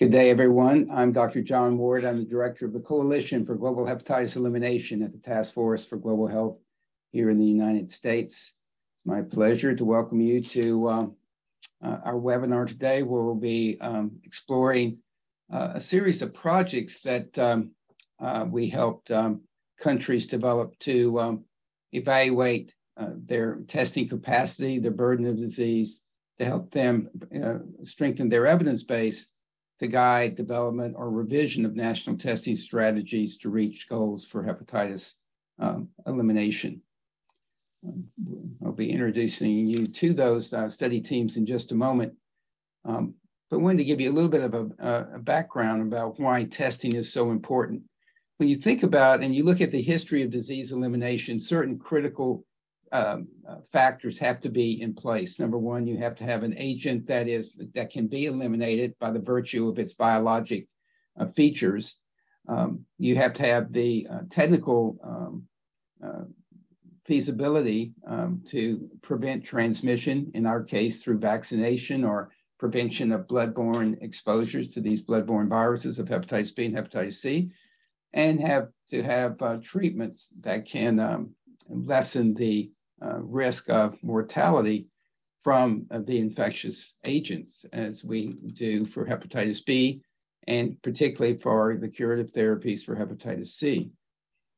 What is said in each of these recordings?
Good day, everyone. I'm Dr. John Ward. I'm the director of the Coalition for Global Hepatitis Elimination at the Task Force for Global Health here in the United States. It's my pleasure to welcome you to um, uh, our webinar today, where we'll be um, exploring uh, a series of projects that um, uh, we helped um, countries develop to um, evaluate uh, their testing capacity, their burden of disease, to help them uh, strengthen their evidence base to guide development or revision of national testing strategies to reach goals for hepatitis um, elimination. Um, I'll be introducing you to those uh, study teams in just a moment. Um, but wanted to give you a little bit of a, a, background about why testing is so important. When you think about and you look at the history of disease elimination, certain critical um, uh, factors have to be in place. Number one, you have to have an agent that is that can be eliminated by the virtue of its biologic uh, features. Um, you have to have the uh, technical um, uh, feasibility um, to prevent transmission, in our case through vaccination or prevention of bloodborne exposures to these bloodborne viruses of hepatitis B and hepatitis C, and have to have uh, treatments that can um, lessen the risk of mortality from uh, the infectious agents, as we do for hepatitis B, and particularly for the curative therapies for hepatitis C.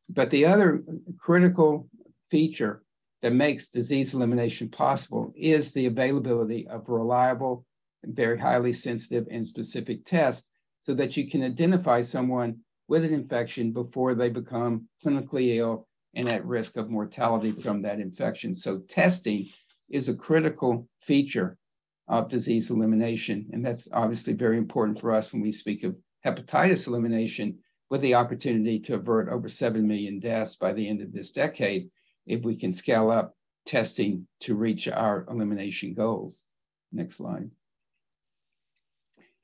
But the other critical feature that makes disease elimination possible is the availability of reliable, very highly sensitive and specific tests so that you can identify someone with an infection before they become clinically ill and at risk of mortality from that infection. So testing is a critical feature of disease elimination. And that's obviously very important for us when we speak of hepatitis elimination with the opportunity to avert over 7 million deaths by the end of this decade if we can scale up testing to reach our elimination goals. Next slide.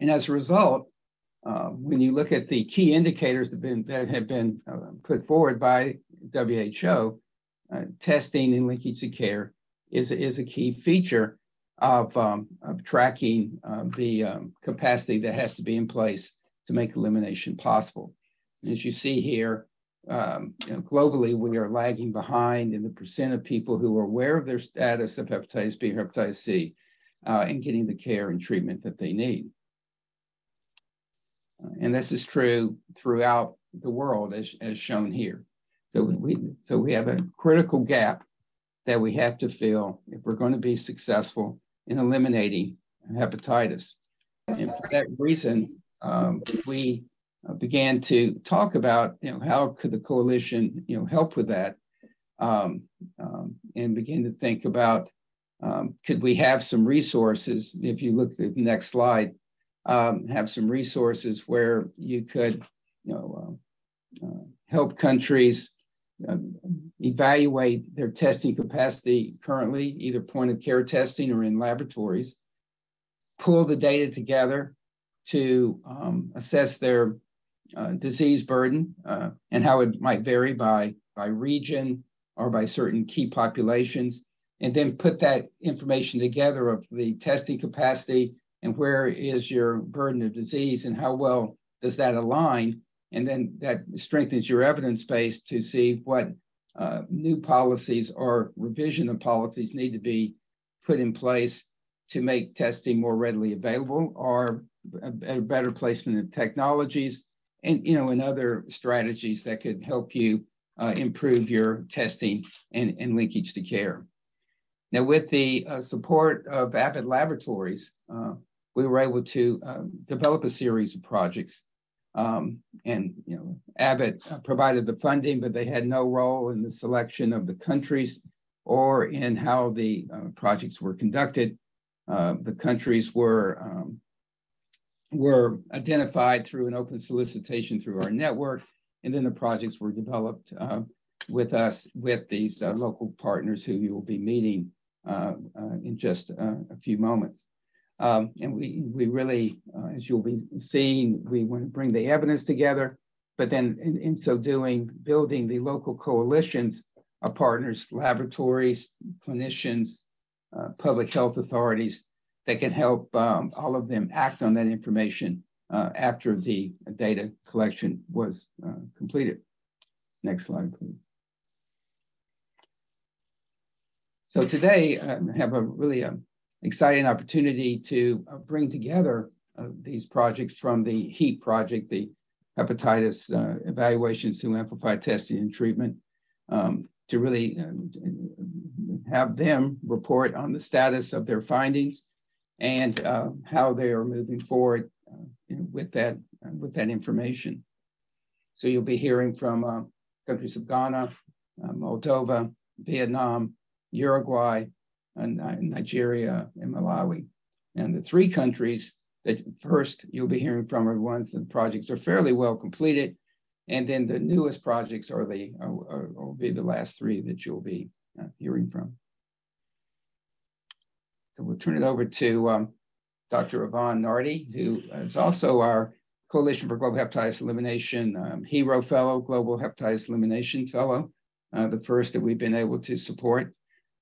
And as a result, uh, when you look at the key indicators that have been, that have been uh, put forward by WHO, uh, testing and linkage to care is, is a key feature of, um, of tracking uh, the um, capacity that has to be in place to make elimination possible. As you see here, um, you know, globally, we are lagging behind in the percent of people who are aware of their status of hepatitis B hepatitis C uh, and getting the care and treatment that they need. Uh, and this is true throughout the world, as, as shown here. So we so we have a critical gap that we have to fill if we're going to be successful in eliminating hepatitis. And for that reason, um, we uh, began to talk about you know how could the coalition you know help with that, um, um, and begin to think about um, could we have some resources. If you look at the next slide, um, have some resources where you could you know uh, uh, help countries um, evaluate their testing capacity currently, either point of care testing or in laboratories, pull the data together to um, assess their uh, disease burden uh, and how it might vary by, by region or by certain key populations, and then put that information together of the testing capacity and where is your burden of disease and how well does that align and then that strengthens your evidence base to see what uh, new policies or revision of policies need to be put in place to make testing more readily available or a, a better placement of technologies and you know and other strategies that could help you uh, improve your testing and, and linkage to care. Now, with the uh, support of Abbott Laboratories, uh, we were able to um, develop a series of projects um, and you know, Abbott uh, provided the funding, but they had no role in the selection of the countries or in how the uh, projects were conducted. Uh, the countries were um, were identified through an open solicitation through our network, and then the projects were developed uh, with us with these uh, local partners who you will be meeting uh, in just a few moments. Um, and we, we really, uh, as you'll be seeing, we want to bring the evidence together, but then in, in so doing, building the local coalitions of partners, laboratories, clinicians, uh, public health authorities that can help um, all of them act on that information uh, after the data collection was uh, completed. Next slide, please. So today I have a really um, exciting opportunity to uh, bring together uh, these projects from the HEAT project, the hepatitis uh, evaluations to amplified testing and treatment, um, to really uh, have them report on the status of their findings and uh, how they are moving forward uh, with that with that information. So you'll be hearing from countries of Ghana, Moldova, Vietnam, Uruguay, and Nigeria, and Malawi. And the three countries that first you'll be hearing from are ones that the projects are fairly well completed. And then the newest projects are the will be the last three that you'll be uh, hearing from. So we'll turn it over to um, Dr. Yvonne Nartey, who is also our Coalition for Global Hepatitis Elimination um, HERO Fellow, Global Hepatitis Elimination Fellow, uh, the first that we've been able to support.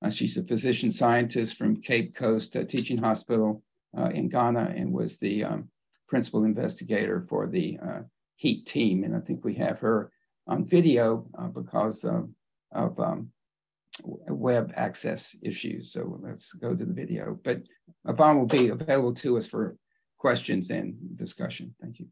Uh, she's a physician scientist from Cape Coast Teaching Hospital uh, in Ghana and was the um, principal investigator for the uh, HEAT team. And I think we have her on video uh, because of, of um, web access issues. So let's go to the video. But Yvonne will be available to us for questions and discussion. Thank you.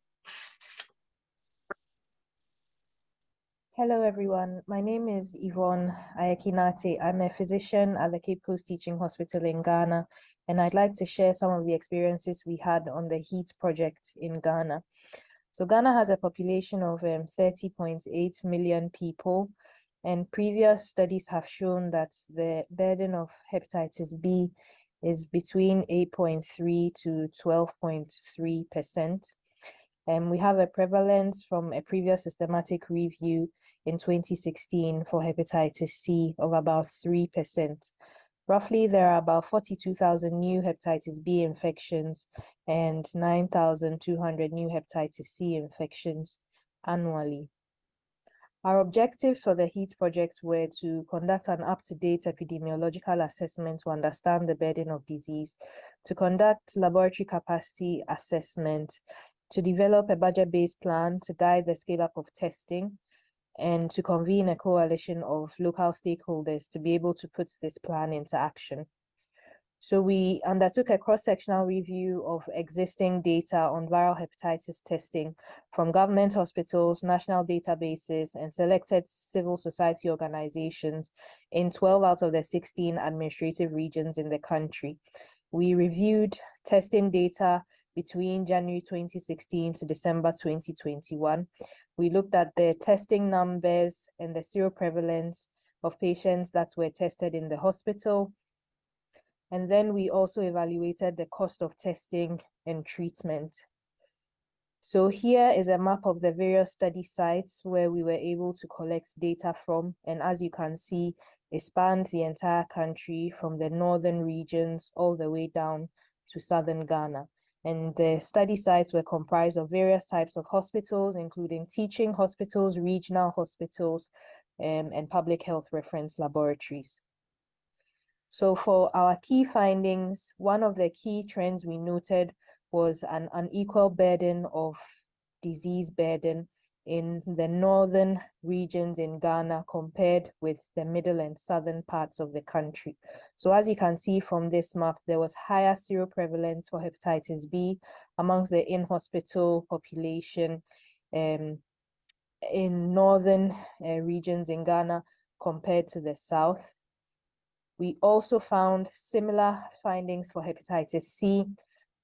Hello, everyone. My name is Yvonne Ayerki Nartey. I'm a physician at the Cape Coast Teaching Hospital in Ghana, and I'd like to share some of the experiences we had on the HEAT project in Ghana. So Ghana has a population of um, 30.8 million people, and previous studies have shown that the burden of hepatitis B is between 8.3 to 12.3 percent. And we have a prevalence from a previous systematic review in 2016 for hepatitis C of about 3%. Roughly, there are about 42,000 new hepatitis B infections and 9,200 new hepatitis C infections annually. Our objectives for the HEAT project were to conduct an up-to-date epidemiological assessment to understand the burden of disease, to conduct laboratory capacity assessment, to develop a budget-based plan to guide the scale-up of testing, and to convene a coalition of local stakeholders to be able to put this plan into action. So we undertook a cross-sectional review of existing data on viral hepatitis testing from government hospitals, national databases, and selected civil society organizations in 12 out of the 16 administrative regions in the country. We reviewed testing data between January 2016 to December 2021 we looked at the testing numbers and the seroprevalence of patients that were tested in the hospital. And then we also evaluated the cost of testing and treatment. So here is a map of the various study sites where we were able to collect data from. And as you can see, it spanned the entire country from the northern regions all the way down to southern Ghana. And the study sites were comprised of various types of hospitals, including teaching hospitals, regional hospitals, um, and public health reference laboratories. So for our key findings, one of the key trends we noted was an unequal burden of disease burden in the northern regions in Ghana compared with the middle and southern parts of the country. So as you can see from this map, there was higher seroprevalence for hepatitis B amongst the in-hospital population um, in northern uh, regions in Ghana compared to the south. We also found similar findings for hepatitis C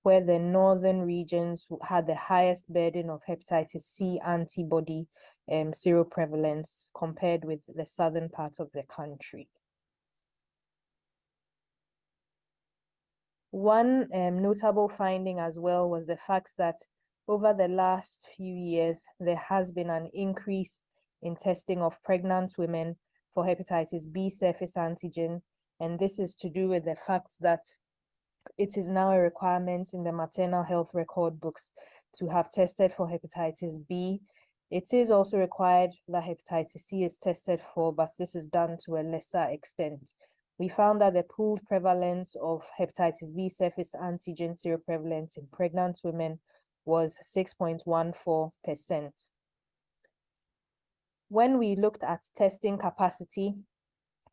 where the northern regions had the highest burden of hepatitis C antibody um, seroprevalence compared with the southern part of the country. One um, notable finding as well was the fact that over the last few years, there has been an increase in testing of pregnant women for hepatitis B surface antigen. And this is to do with the fact that it is now a requirement in the maternal health record books to have tested for hepatitis B. It is also required that hepatitis C is tested for, but this is done to a lesser extent. We found that the pooled prevalence of hepatitis B surface antigen seroprevalence in pregnant women was 6.14%. When we looked at testing capacity,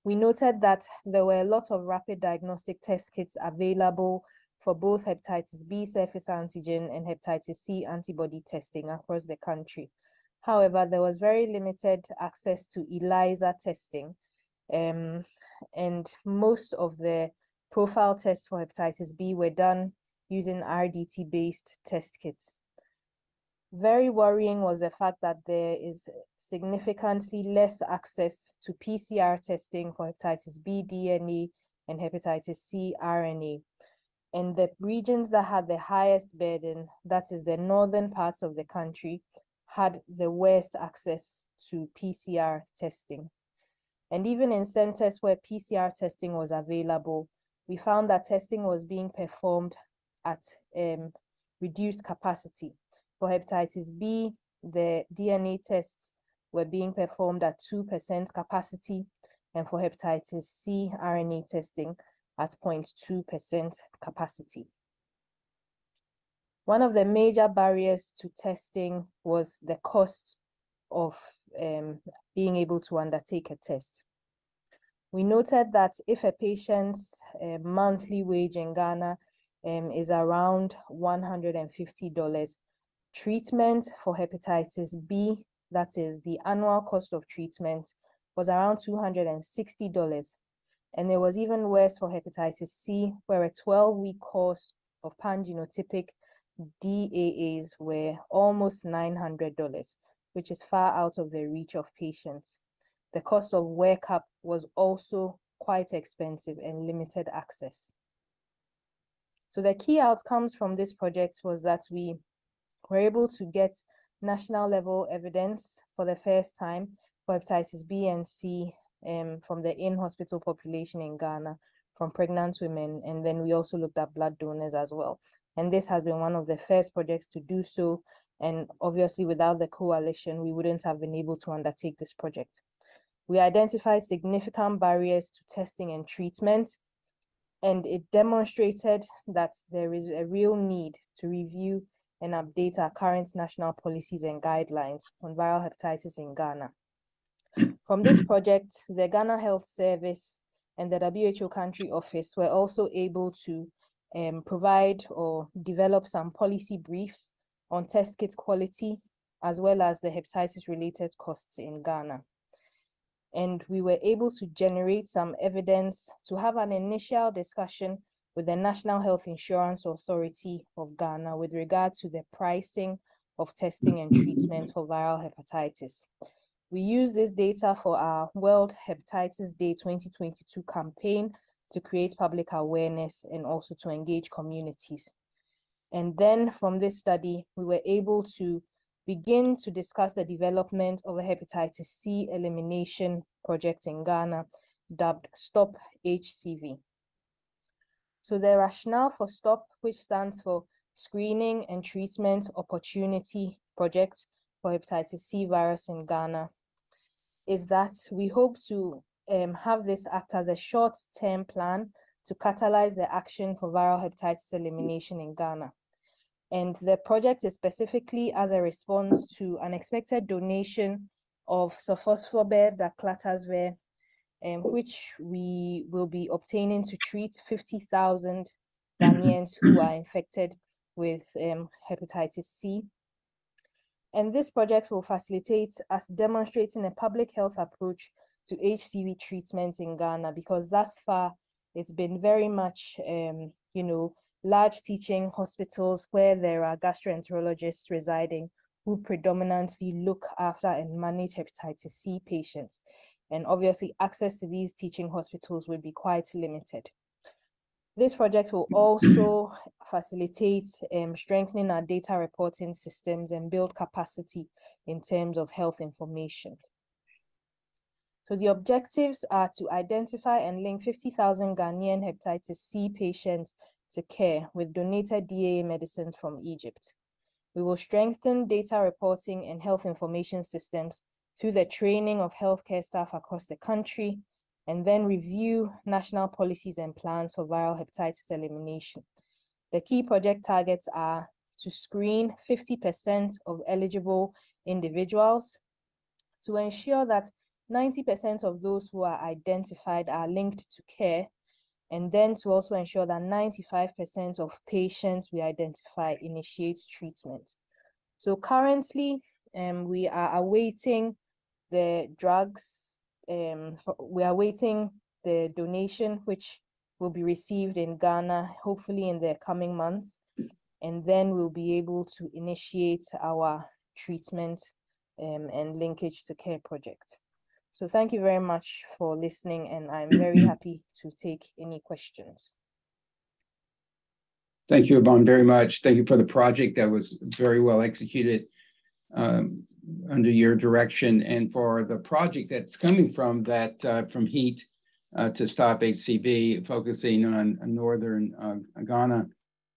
we noted that there were a lot of rapid diagnostic test kits available for both hepatitis B surface antigen and hepatitis C antibody testing across the country. However, there was very limited access to ELISA testing, um, and most of the profile tests for hepatitis B were done using RDT based test kits. Very worrying was the fact that there is significantly less access to PCR testing for hepatitis B DNA and hepatitis C RNA. And the regions that had the highest burden, that is the northern parts of the country, had the worst access to PCR testing. And even in centers where PCR testing was available, we found that testing was being performed at um, reduced capacity. For hepatitis B, the DNA tests were being performed at 2% capacity, and for hepatitis C, RNA testing at 0.2% capacity. One of the major barriers to testing was the cost of um, being able to undertake a test. We noted that if a patient's uh, monthly wage in Ghana um, is around $150, treatment for hepatitis B, that is the annual cost of treatment, was around $260. And it was even worse for hepatitis C, where a 12 week course of pangenotypic DAAs were almost $900, which is far out of the reach of patients. The cost of workup was also quite expensive and limited access. So the key outcomes from this project was that we were able to get national level evidence for the first time for hepatitis B and C um, from the in-hospital population in Ghana from pregnant women. And then we also looked at blood donors as well. And this has been one of the first projects to do so. And obviously without the coalition, we wouldn't have been able to undertake this project. We identified significant barriers to testing and treatment, and it demonstrated that there is a real need to review and update our current national policies and guidelines on viral hepatitis in Ghana. From this project, the Ghana Health Service and the WHO Country Office were also able to um, provide or develop some policy briefs on test kit quality, as well as the hepatitis related costs in Ghana. And we were able to generate some evidence to have an initial discussion with the National Health Insurance Authority of Ghana with regard to the pricing of testing and treatment for viral hepatitis. We use this data for our World Hepatitis Day 2022 campaign to create public awareness and also to engage communities. And then from this study, we were able to begin to discuss the development of a hepatitis C elimination project in Ghana dubbed Stop HCV. So the rationale for STOP, which stands for Screening and Treatment Opportunity Project for Hepatitis C virus in Ghana, is that we hope to um, have this act as a short-term plan to catalyze the action for viral hepatitis elimination in Ghana. And the project is specifically as a response to an expected donation of sofosbuvir daclatasvir, um, which we will be obtaining to treat 50,000 Ghanaians who are infected with um, hepatitis C. And this project will facilitate us demonstrating a public health approach to HCV treatment in Ghana because thus far it's been very much, um, you know, large teaching hospitals where there are gastroenterologists residing who predominantly look after and manage hepatitis C patients. And obviously, access to these teaching hospitals will be quite limited. This project will also facilitate um, strengthening our data reporting systems and build capacity in terms of health information. So the objectives are to identify and link 50,000 Ghanaian hepatitis C patients to care with donated DAA medicines from Egypt. We will strengthen data reporting and health information systems through the training of healthcare staff across the country, and then review national policies and plans for viral hepatitis elimination. The key project targets are to screen 50% of eligible individuals to ensure that 90% of those who are identified are linked to care, and then to also ensure that 95% of patients we identify initiate treatment. So currently, um, we are awaiting the drugs, um, we are waiting the donation, which will be received in Ghana, hopefully in the coming months. And then we'll be able to initiate our treatment um, and linkage to care project. So thank you very much for listening, and I'm very happy to take any questions. Thank you, Yvonne, very much. Thank you for the project that was very well executed um, under your direction and for the project that's coming from that uh, from HEAT uh, to stop HCV, focusing on northern uh, Ghana.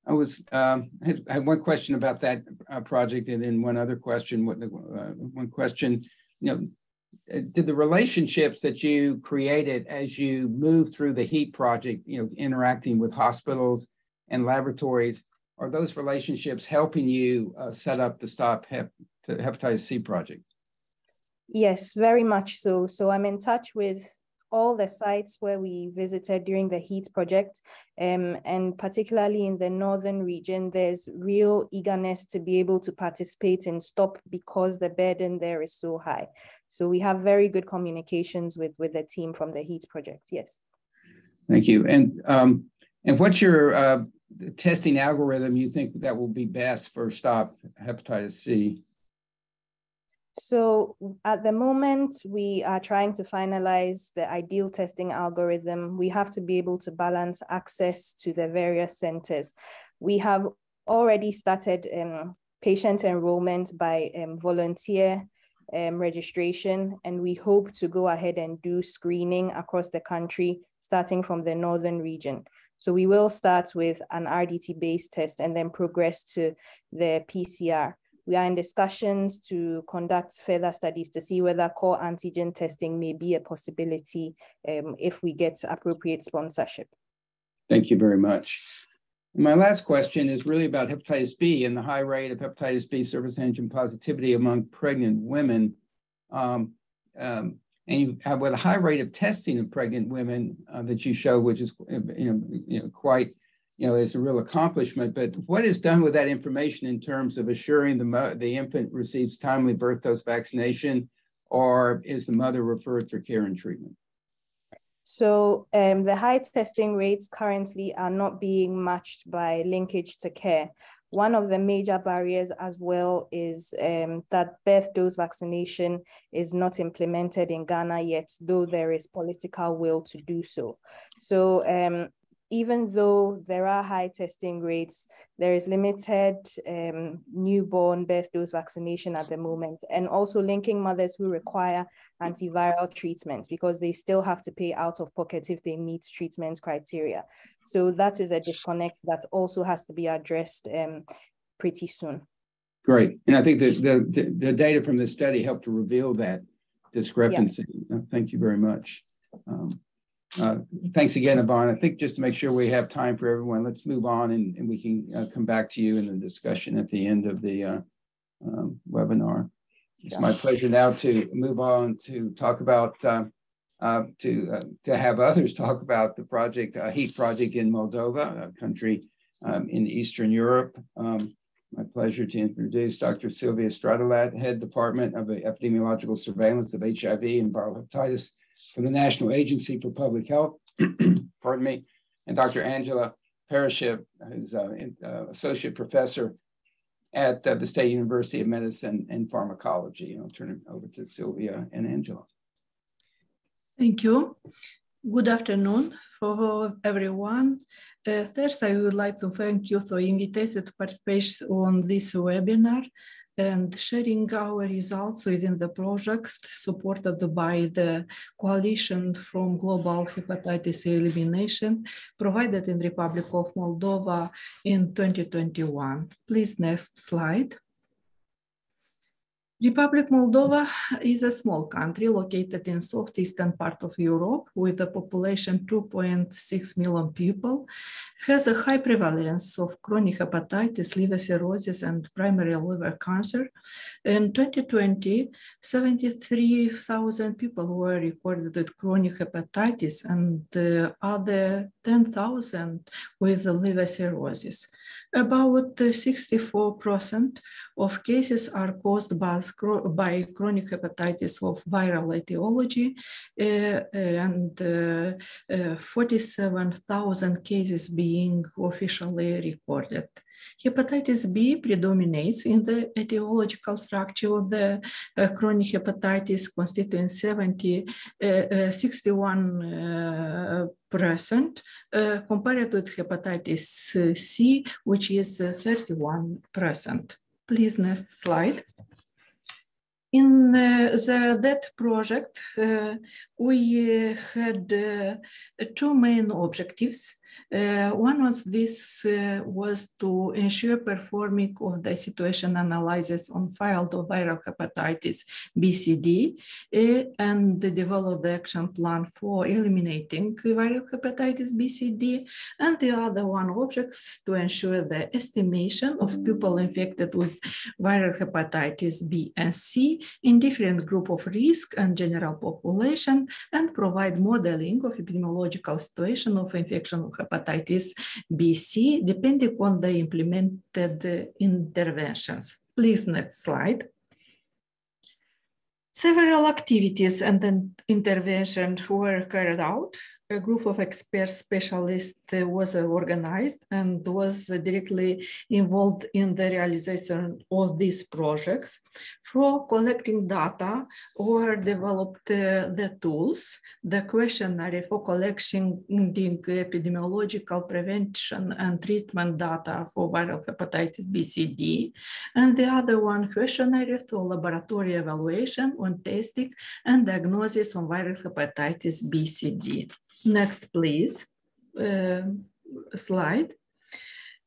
I was um, had, had, one question about that uh, project, and then one other question. What the uh, one question, you know, did the relationships that you created as you moved through the HEAT project, you know, interacting with hospitals and laboratories, are those relationships helping you uh, set up the Stop Hep Hepatitis C project? Yes, very much so. So I'm in touch with all the sites where we visited during the HEAT project, um, and particularly in the northern region, there's real eagerness to be able to participate in STOP because the burden there is so high. So we have very good communications with, with the team from the HEAT project, yes. Thank you. And, um, and what's your uh, testing algorithm you think that will be best for STOP hepatitis C? So at the moment, we are trying to finalize the ideal testing algorithm. We have to be able to balance access to the various centers. We have already started um, patient enrollment by um, volunteer um, registration, and we hope to go ahead and do screening across the country, starting from the northern region. So we will start with an RDT-based test and then progress to the PCR. We are in discussions to conduct further studies to see whether core antigen testing may be a possibility um, if we get appropriate sponsorship. Thank you very much. My last question is really about hepatitis B and the high rate of hepatitis B surface antigen positivity among pregnant women. Um, um, and you have with a high rate of testing of pregnant women uh, that you show, which is you know, you know quite you know, is a real accomplishment. But what is done with that information in terms of assuring the the infant receives timely birth dose vaccination, or is the mother referred for care and treatment? So um, the high testing rates currently are not being matched by linkage to care. One of the major barriers as well is um, that birth dose vaccination is not implemented in Ghana yet, though there is political will to do so. So um, even though there are high testing rates, there is limited um, newborn birth dose vaccination at the moment, and also linking mothers who require antiviral treatments because they still have to pay out of pocket if they meet treatment criteria. So that is a disconnect that also has to be addressed um, pretty soon. Great. And I think the, the, the, data from this study helped to reveal that discrepancy. Yeah. Thank you very much. Um, uh, thanks again, Yvonne. I think just to make sure we have time for everyone, let's move on and, and we can uh, come back to you in the discussion at the end of the uh, um, webinar. It's yeah. my pleasure now to move on to talk about, uh, uh, to, uh, to have others talk about the project, a HEAT project in Moldova, a country um, in Eastern Europe. Um, my pleasure to introduce Dr. Silvia Stratulat, Head Department of Epidemiological Surveillance of HIV and Viral Hepatitis from the National Agency for Public Health, pardon me, and Dr. Angela Paraschiv, who's an uh, associate professor at uh, the State University of Medicine and Pharmacology. I'll turn it over to Silvia and Angela. Thank you. Good afternoon for everyone. Uh, first, I would like to thank you for invitation to participate on this webinar and sharing our results within the project supported by the coalition from global hepatitis elimination provided in Republic of Moldova in 2021. Please next slide. Republic Moldova is a small country located in southeastern part of Europe with a population 2.6 million people, has a high prevalence of chronic hepatitis, liver cirrhosis, and primary liver cancer. In 2020, 73,000 people were recorded with chronic hepatitis and uh, other 10,000 with liver cirrhosis. About 64% of cases are caused by, chronic hepatitis of viral etiology uh, and uh, uh, 47,000 cases being officially recorded. Hepatitis B predominates in the etiological structure of the uh, chronic hepatitis, constituting 70, uh, 61 uh, percent uh, compared with hepatitis C, which is 31 percent. Please, next slide. In uh, the that project, uh, we had uh, two main objectives. Uh, one of this uh, was to ensure performing of the situation analysis on field of viral hepatitis BCD uh, and develop the action plan for eliminating viral hepatitis BCD. And the other one objects to ensure the estimation of people infected with viral hepatitis B and C in different group of risk and general population and provide modeling of epidemiological situation of infection of hepatitis hepatitis B, C, depending on the implemented uh, interventions. Please, next slide. Several activities and interventions were carried out a group of expert specialists was uh, organized and was directly involved in the realization of these projects. For collecting data were developed uh, the tools, the questionnaire for collecting epidemiological prevention and treatment data for viral hepatitis BCD, and the other one questionnaire for laboratory evaluation on testing and diagnosis on viral hepatitis BCD. Next, please. Uh, slide.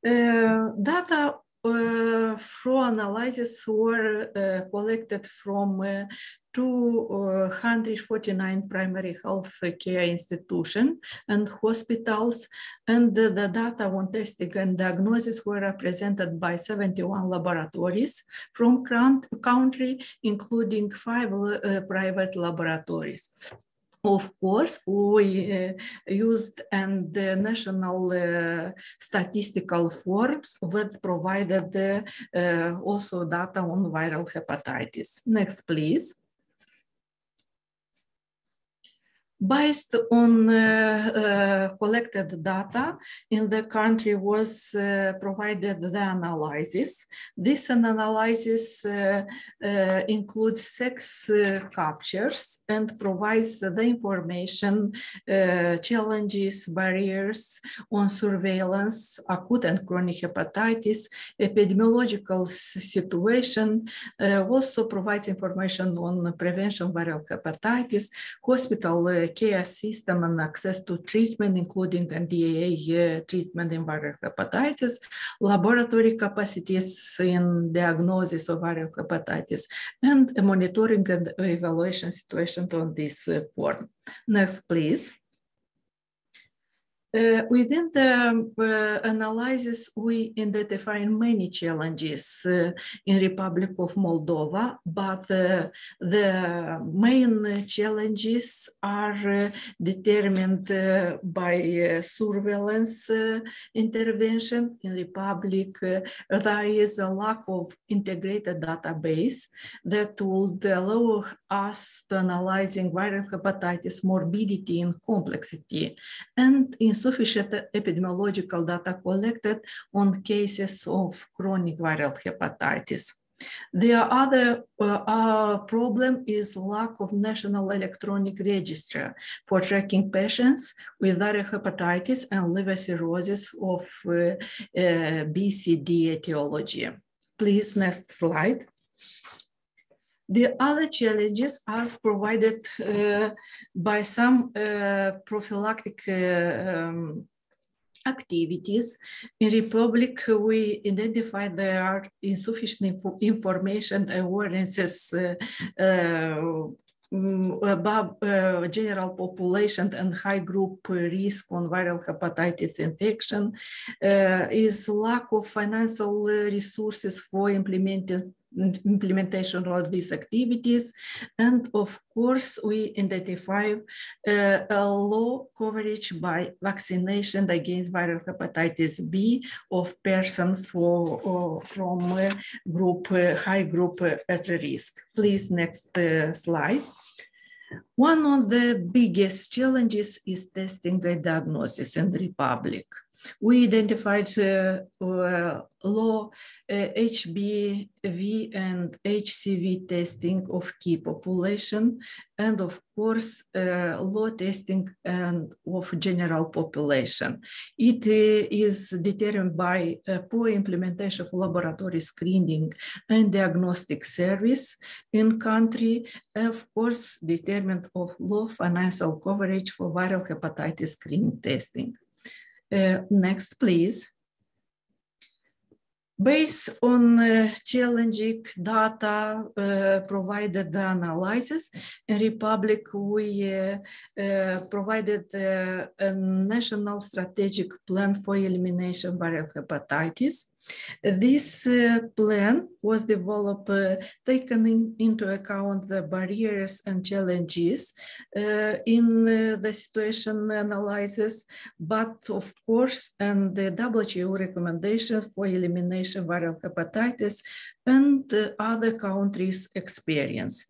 Uh, data uh, analysis were uh, collected from uh, 249 primary health care institutions and hospitals, and the, the, data on testing and diagnosis were represented by 71 laboratories from country, including five uh, private laboratories. Of course, we uh, used and the national uh, statistical forms that provided uh, also data on viral hepatitis. Next, please. Based on uh, uh, collected data in the country was uh, provided the analysis. This analysis includes six captures and provides the information, challenges, barriers on surveillance, acute and chronic hepatitis, epidemiological situation, also provides information on prevention viral hepatitis, hospital care system and access to treatment, including NDAA treatment in viral hepatitis, laboratory capacities in diagnosis of viral hepatitis, and monitoring and evaluation situation on this form. Next, please. Uh, within the uh, analysis, we identify many challenges uh, in Republic of Moldova, but uh, the main challenges are uh, determined uh, by surveillance intervention in Republic. there is a lack of integrated database that would allow us to analyzing viral hepatitis morbidity and complexity and in insufficient epidemiological data collected on cases of chronic viral hepatitis. The other uh, uh, problem is lack of national electronic register for tracking patients with viral hepatitis and liver cirrhosis of uh, uh BCD etiology. Please, next slide. The other challenges are provided uh, by some uh, prophylactic uh, um, activities. In Republic, we identified there are insufficient info information awarenesses uh, uh, about uh, general population and high group risk on viral hepatitis infection uh, is lack of financial resources for implementing implementation of these activities. And of course, we identify uh, a low coverage by vaccination against viral hepatitis B of person for, uh, from group, uh, high group uh, at risk. Please, next uh, slide. One of the biggest challenges is testing a diagnosis in the Republic. We identified uh, uh, low uh, HBV and HCV testing of key population, and of course, uh, low testing and of general population. It uh, is determined by poor implementation of laboratory screening and diagnostic service in country, of course, determined of low financial coverage for viral hepatitis screening testing. Uh, next, please. Based on uh, challenging data uh, provided the analysis, in Republic we uh, uh provided uh, a national strategic plan for elimination viral hepatitis. This uh, plan was developed, uh, taking in, into account the barriers and challenges uh, in the situation analysis, but of course, and the WHO recommendation for elimination viral hepatitis and other countries' experience.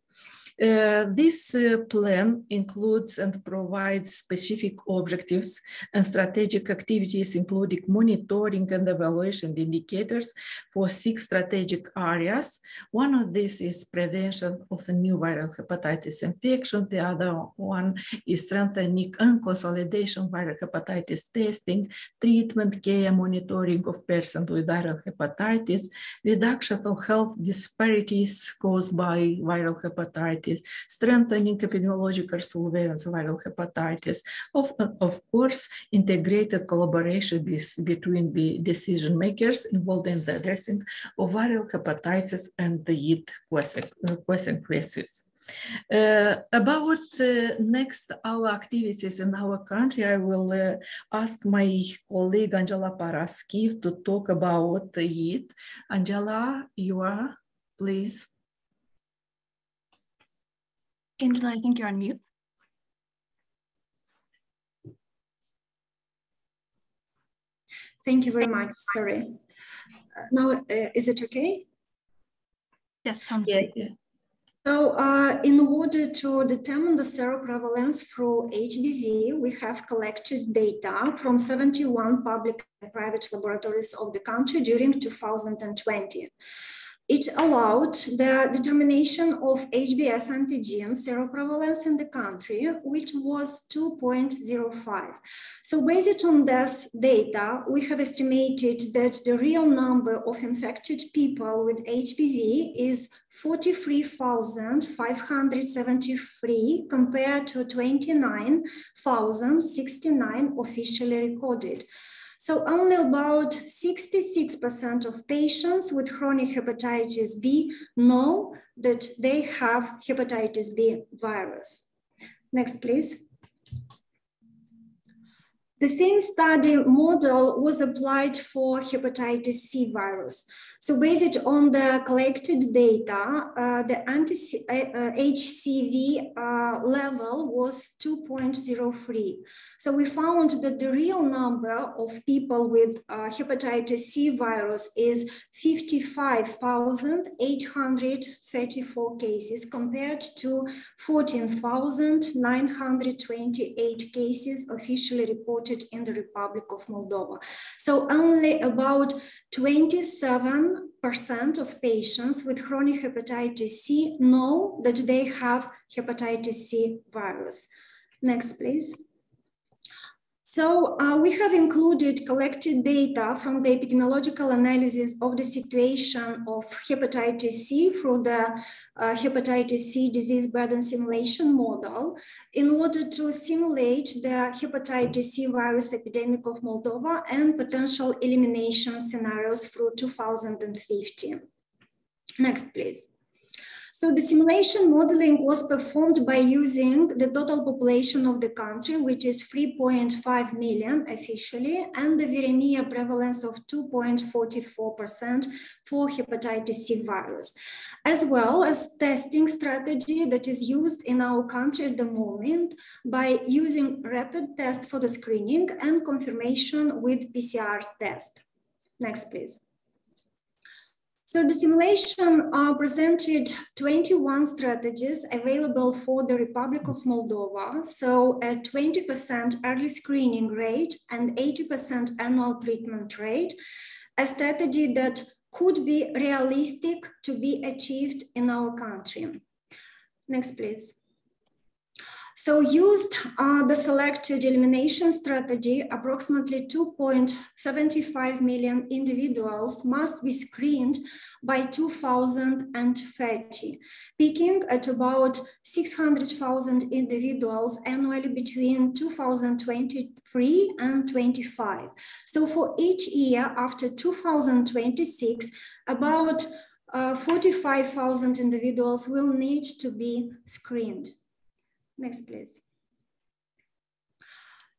Uh, this uh, plan includes and provides specific objectives and strategic activities, including monitoring and evaluation indicators for six strategic areas. One of these is prevention of the new viral hepatitis infection. The other one is strengthening and consolidation viral hepatitis testing, treatment, care, monitoring of persons with viral hepatitis, reduction of health disparities caused by viral hepatitis, hepatitis, strengthening epidemiological surveillance of viral hepatitis, of, of course, integrated collaboration between the decision makers involved in the addressing of viral hepatitis and the YIT consequences. Uh, about uh, next our activities in our country, I will uh, ask my colleague Angela Paraschiv to talk about it. Angela, you are, please. Angela, I think you're on mute. Thank you very much. Sorry. Uh, now, uh, is it okay? Yes, sounds yeah, great. Yeah. So uh, in order to determine the seroprevalence through HBV, we have collected data from 71 public and private laboratories of the country during 2020. It allowed the determination of HBS antigen seroprevalence in the country, which was 2.05. So based on this data, we have estimated that the real number of infected people with HBV is 43,573 compared to 29,069 officially recorded. So only about 66% of patients with chronic hepatitis B know that they have hepatitis B virus. Next, please. The same study model was applied for hepatitis C virus. So based on the collected data, uh, the anti-HCV uh, uh, level was 2.03. So we found that the real number of people with uh, hepatitis C virus is 55,834 cases compared to 14,928 cases officially reported in the Republic of Moldova. So only about 27 percent of patients with chronic hepatitis C know that they have hepatitis C virus. Next, please. So uh, we have included collected data from the epidemiological analysis of the situation of hepatitis C through the uh, hepatitis C disease burden simulation model in order to simulate the hepatitis C virus epidemic of Moldova and potential elimination scenarios through 2050. Next, please. So the simulation modeling was performed by using the total population of the country, which is 3.5 million officially, and the viremia prevalence of 2.44% for hepatitis C virus, as well as testing strategy that is used in our country at the moment by using rapid test for the screening and confirmation with PCR test. Next, please. So the simulation uh, presented 21 strategies available for the Republic of Moldova. So a 20% early screening rate and 80% annual treatment rate, a strategy that could be realistic to be achieved in our country. Next, please. So used uh, the selected elimination strategy, approximately 2.75 million individuals must be screened by 2030, peaking at about 600,000 individuals annually between 2023 and 25. So for each year after 2026, about uh, 45,000 individuals will need to be screened. Next, please.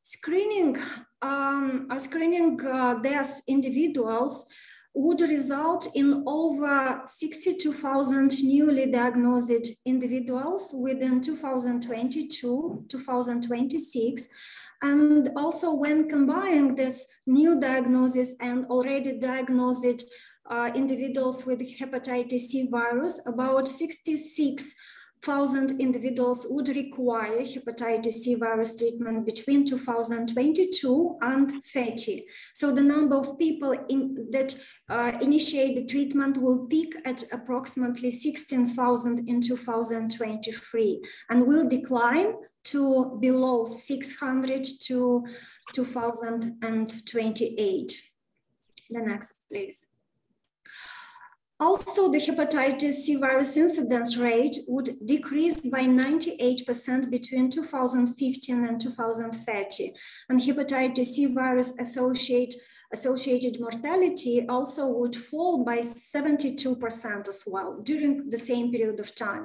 Screening, um, screening uh, these individuals would result in over 62,000 newly diagnosed individuals within 2022, 2026. And also when combining this new diagnosis and already diagnosed uh, individuals with hepatitis C virus, about 66 1,000 individuals would require hepatitis C virus treatment between 2022 and 30. So the number of people in, that uh, initiate the treatment will peak at approximately 16,000 in 2023 and will decline to below 600 to 2028. The next, please. Also, the hepatitis C virus incidence rate would decrease by 98% between 2015 and 2030. And hepatitis C virus associate associated mortality also would fall by 72% as well during the same period of time,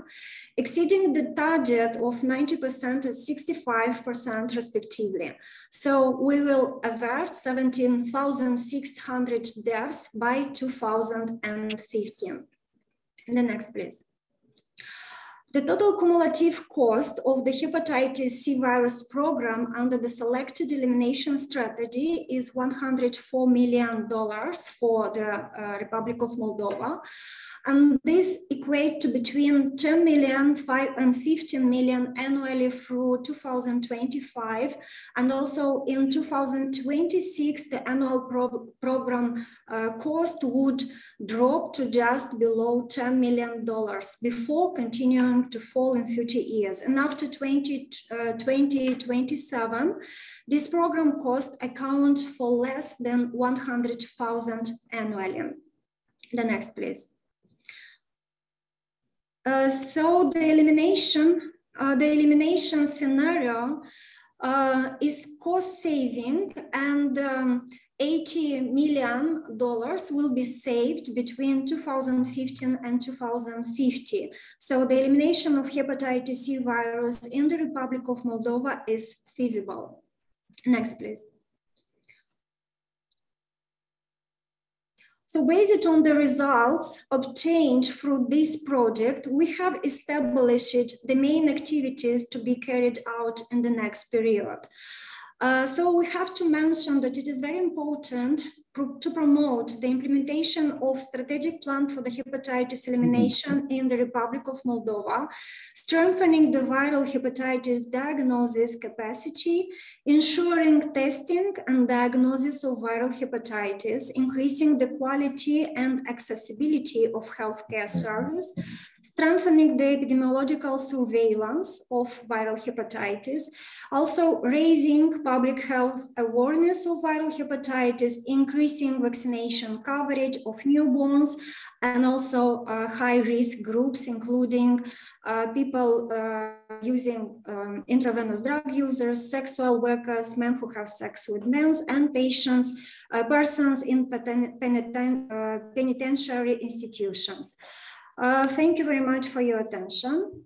exceeding the target of 90% and 65% respectively. So we will avert 17,600 deaths by 2015. The next, please. The total cumulative cost of the hepatitis C virus program under the selected elimination strategy is $104 million for the uh, Republic of Moldova. And this equates to between 10 million and 15 million annually through 2025. And also in 2026, the annual pro program uh, cost would drop to just below $10 million before continuing to fall in future years. And after 20, uh, 2027, this program cost account for less than 100,000 annually. The next, please. Uh, so the elimination, uh, the elimination scenario uh, is cost saving and um, 80 million dollars will be saved between 2015 and 2050. So the elimination of hepatitis C virus in the Republic of Moldova is feasible. Next, please. So based on the results obtained through this project, we have established the main activities to be carried out in the next period. Uh, so we have to mention that it is very important to promote the implementation of strategic plan for the hepatitis elimination in the Republic of Moldova, strengthening the viral hepatitis diagnosis capacity, ensuring testing and diagnosis of viral hepatitis, increasing the quality and accessibility of healthcare service, strengthening the epidemiological surveillance of viral hepatitis, also raising public health awareness of viral hepatitis, increasing vaccination coverage of newborns, and also uh, high risk groups, including uh, people uh, using um, intravenous drug users, sexual workers, men who have sex with men, and patients, uh, persons in peniten uh, penitentiary institutions. Uh, thank you very much for your attention.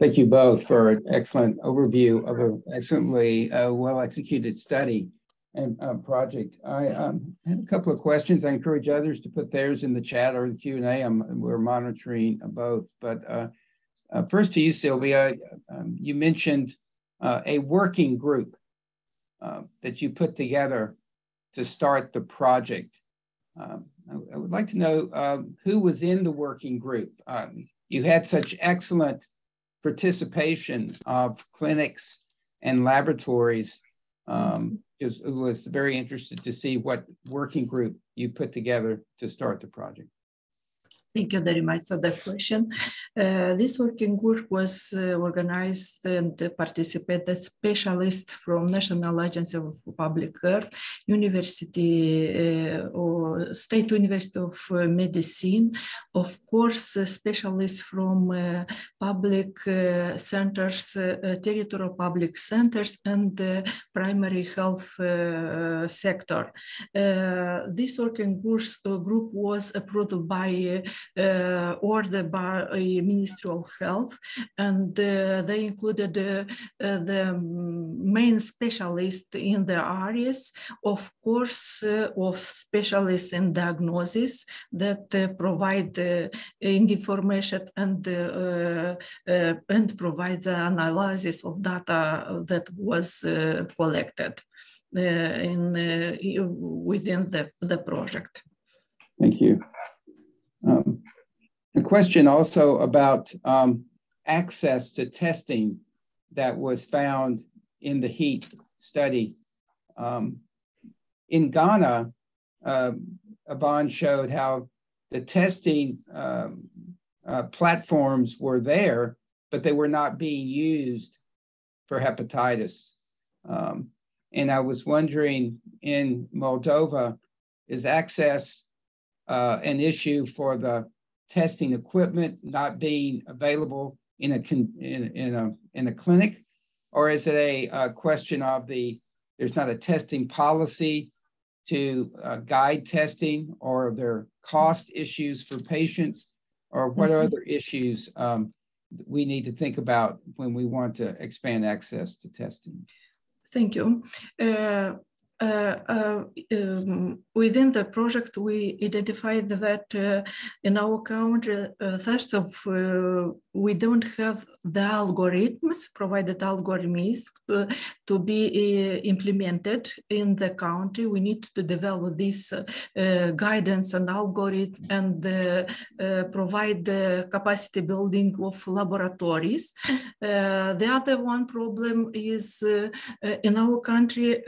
Thank you both for an excellent overview of an excellently uh, well-executed study and uh, project. I um, had a couple of questions. I encourage others to put theirs in the chat or the Q&A. We're monitoring both. But uh, uh, first to you, Silvia, um, you mentioned a working group that you put together to start the project. Um, I, I, would like to know um, who was in the working group. Um, you had such excellent participation of clinics and laboratories. Um, it was very interested to see what working group you put together to start the project. Thank you very much for that question. Uh, this working group was uh, organized and participated specialists from National Agency of Public Health, University uh, or State University of uh, Medicine, of course, uh, specialists from uh, public centers, territorial public centers, and primary health sector. this working group was approved by ordered by Ministry of Health, and uh, they included uh, the main specialists in the areas, of course, of specialists in diagnosis that provide the information and and provide the analysis of data that was collected. Uh, in uh, within the, the project. Thank you. A question also about um, access to testing that was found in the HEAT study. Um, in Ghana, uh, Aban showed how the testing um, uh, platforms were there, but they were not being used for hepatitis. Um, and I was wondering in Moldova, is access uh, an issue for the testing equipment not being available in a in, in a in a clinic, or is it a, a question of the there's not a testing policy to uh, guide testing, or are there cost issues for patients, or what mm-hmm. other issues um, we need to think about when we want to expand access to testing? Thank you. Uh, uh, uh, um, within the project, we identified that uh, in our country, uh, first of uh, we don't have the algorithms, provided algorithms uh, to be uh, implemented in the country. We need to develop this uh, guidance and algorithm and uh, provide the capacity building of laboratories. the other one problem is in our country,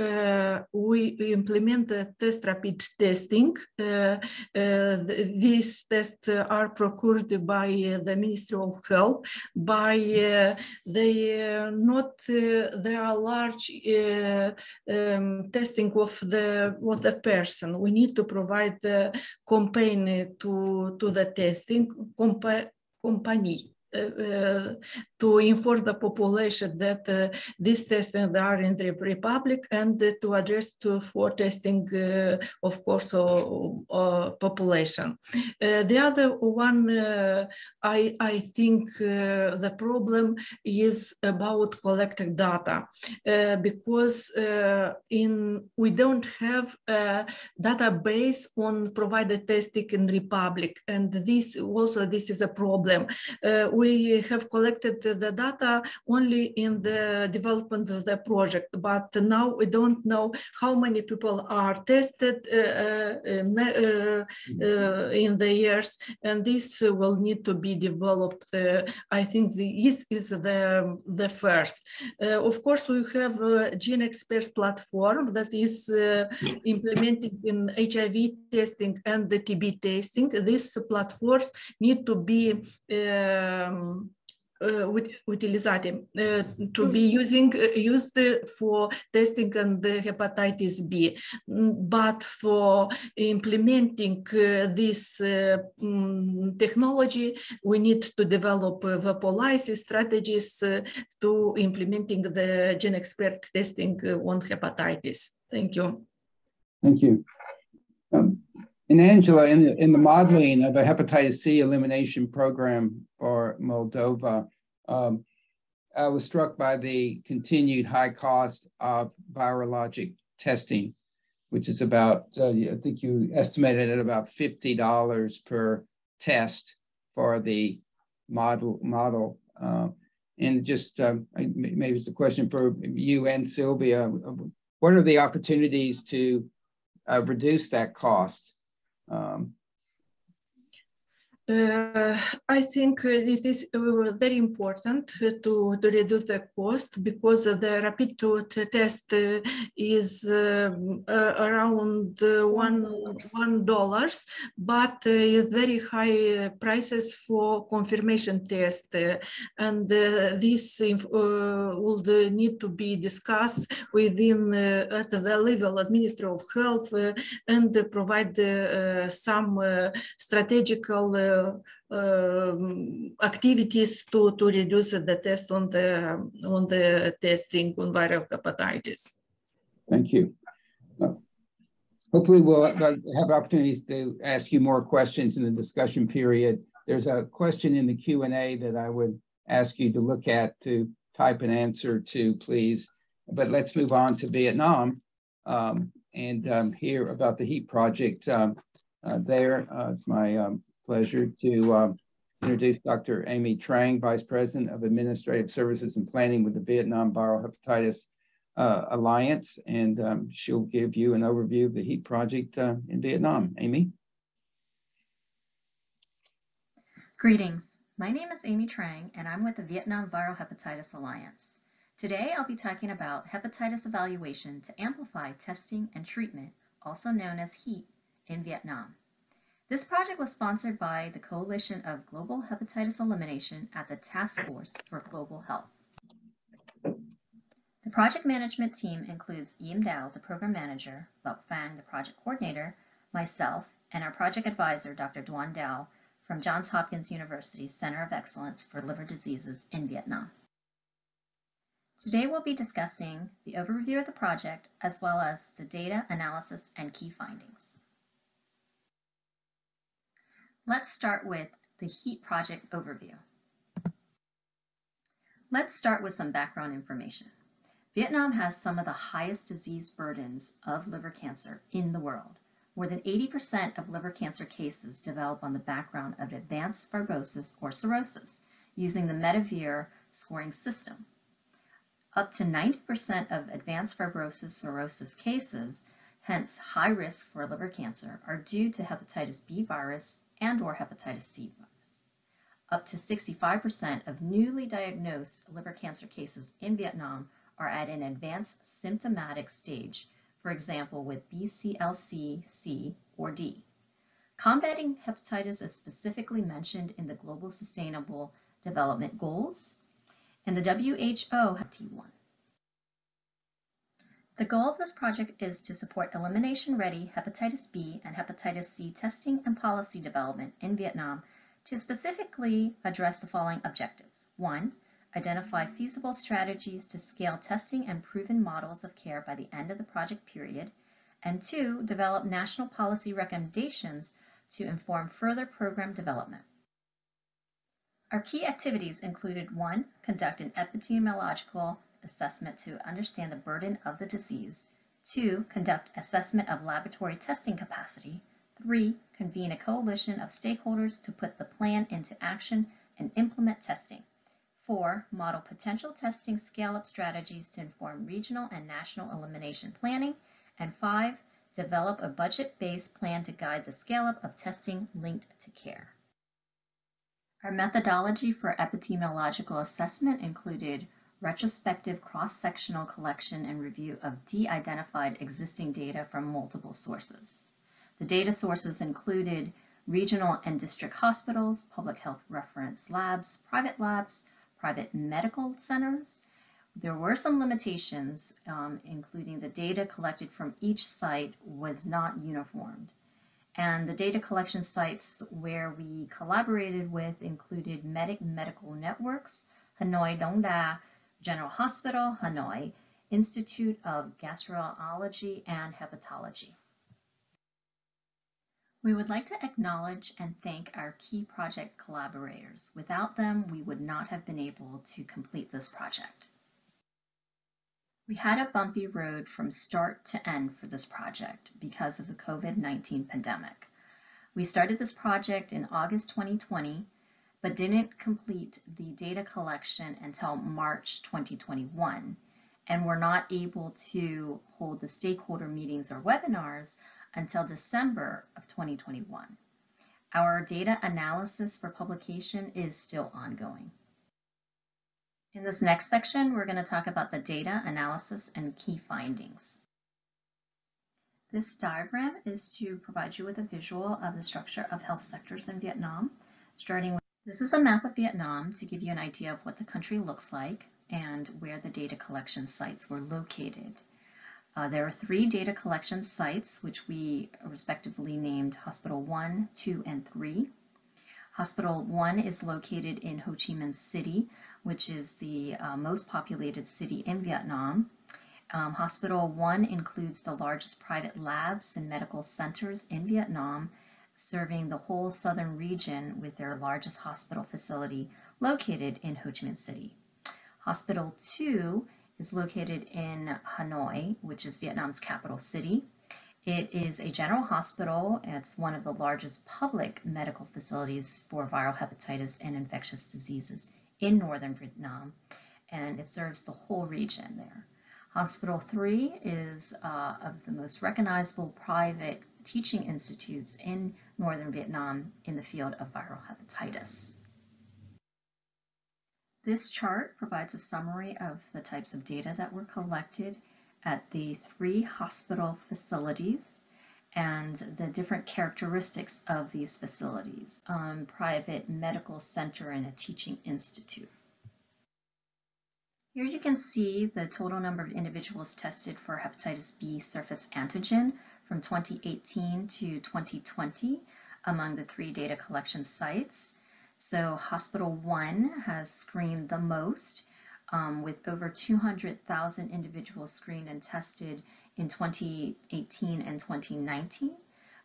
we implement the test rapid testing. Uh, uh, these tests are procured by the Ministry of Health. By they not there are large um, testing of the of the person. We need to provide the company to to the testing company uh, Э, э, to inform the population that uh, these testing are in the Republic and to address to for testing, uh, of course, population. Uh, the other one, uh, I, I think uh, the problem is about collecting data because in we don't have a database on provided testing in Republic, and this also this is a problem. we we have collected the, data only in the development of the project, but now we don't know how many people are tested uh, in, uh, uh, in the years, and this will need to be developed. I think this is the, the first. of course, we have a GeneXperts platform that is implemented in HIV testing and the TB testing. These platforms need to be um, uh, utilizate uh, to be using uh, used for testing and the hepatitis B. But for implementing uh, this um, technology, we need to develop the policy strategies to implementing the GeneXpert testing on hepatitis. Thank you. Thank you. And Angela, in the, in the modeling of a hepatitis C elimination program for Moldova, um, I was struck by the continued high cost of virologic testing, which is about, uh, I think you estimated at about $50 per test for the model. model. Uh, and just um, maybe it's a question for you and Silvia. What are the opportunities to uh, reduce that cost? Um, uh, I think uh, it is uh, very important uh, to, to reduce the cost because the rapid test uh, is um, uh, around one one dollars, but very high prices for confirmation test, and this would need to be discussed within at the level of Ministry of Health and provide some strategical activities to, to reduce the test on the on the testing on viral hepatitis. Thank you. Uh, hopefully we'll have opportunities to ask you more questions in the discussion period. There's a question in the Q&A that I would ask you to look at to type an answer to, please. But let's move on to Vietnam um, and um, hear about the HEAT project um, uh, there. Uh, it's my um, pleasure to uh, introduce Dr. Amy Trang, Vice President of Administrative Services and Planning with the Vietnam Viral Hepatitis uh, Alliance, and um, she'll give you an overview of the HEAT project uh, in Vietnam. Amy? Greetings. My name is Amy Trang, and I'm with the Vietnam Viral Hepatitis Alliance. Today, I'll be talking about hepatitis evaluation to amplify testing and treatment, also known as HEAT, in Vietnam. This project was sponsored by the Coalition of Global Hepatitis Elimination at the Task Force for Global Health. The project management team includes Yim Dao, the program manager, Lop Fang, the project coordinator, myself, and our project advisor, Dr. Doan Dao, from Johns Hopkins University's Center of Excellence for Liver Diseases in Vietnam. Today we'll be discussing the overview of the project as well as the data analysis and key findings. Let's start with the HEAT project overview. Let's start with some background information. Vietnam has some of the highest disease burdens of liver cancer in the world. More than 80% of liver cancer cases develop on the background of advanced fibrosis or cirrhosis using the METAVIR scoring system. Up to 90% of advanced fibrosis cirrhosis cases, hence high risk for liver cancer, are due to hepatitis B virus and or hepatitis C virus. Up to 65% of newly diagnosed liver cancer cases in Vietnam are at an advanced symptomatic stage, for example with BCLC C or D. Combating hepatitis is specifically mentioned in the Global Sustainable Development Goals and the WHO T1. The goal of this project is to support elimination-ready hepatitis B and hepatitis C testing and policy development in Vietnam to specifically address the following objectives. One, identify feasible strategies to scale testing and proven models of care by the end of the project period. And two, develop national policy recommendations to inform further program development. Our key activities included one, conduct an epidemiological assessment to understand the burden of the disease. Two, conduct assessment of laboratory testing capacity. Three, convene a coalition of stakeholders to put the plan into action and implement testing. Four, model potential testing scale-up strategies to inform regional and national elimination planning. And five, develop a budget-based plan to guide the scale-up of testing linked to care. Our methodology for epidemiological assessment included retrospective cross-sectional collection and review of de-identified existing data from multiple sources. The data sources included regional and district hospitals, public health reference labs, private labs, private medical centers. There were some limitations, um, including the data collected from each site was not uniformed. And the data collection sites where we collaborated with included Medic Medical Networks, Hanoi Đông Đa General Hospital, Hanoi, Institute of Gastroenterology and Hepatology. We would like to acknowledge and thank our key project collaborators. Without them, we would not have been able to complete this project. We had a bumpy road from start to end for this project because of the COVID-19 pandemic. We started this project in August 2020, but didn't complete the data collection until March 2021, and were not able to hold the stakeholder meetings or webinars until December of 2021. Our data analysis for publication is still ongoing. In this next section, we're going to talk about the data analysis and key findings. This diagram is to provide you with a visual of the structure of health sectors in Vietnam, starting with this is a map of Vietnam to give you an idea of what the country looks like and where the data collection sites were located. Uh, there are three data collection sites, which we respectively named Hospital 1, 2, and 3. Hospital 1 is located in Ho Chi Minh City, which is the uh, most populated city in Vietnam. Um, Hospital 1 includes the largest private labs and medical centers in Vietnam, serving the whole southern region with their largest hospital facility located in Ho Chi Minh City. Hospital 2 is located in Hanoi, which is Vietnam's capital city. It is a general hospital. It's one of the largest public medical facilities for viral hepatitis and infectious diseases in northern Vietnam, and it serves the whole region there. Hospital 3 is uh, of the most recognizable private teaching institutes in northern Vietnam in the field of viral hepatitis. This chart provides a summary of the types of data that were collected at the three hospital facilities and the different characteristics of these facilities, um, private medical center and a teaching institute. Here you can see the total number of individuals tested for hepatitis B surface antigen from 2018 to 2020 among the three data collection sites. So Hospital 1 has screened the most um, with over 200,000 individuals screened and tested in 2018 and 2019.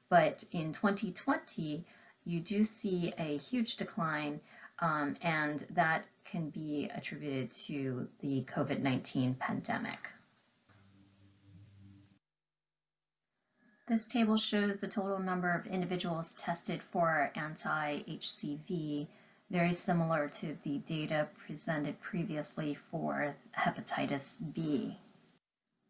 But in 2020, you do see a huge decline, um, and that can be attributed to the COVID-19 pandemic. This table shows the total number of individuals tested for anti-HCV, very similar to the data presented previously for hepatitis B.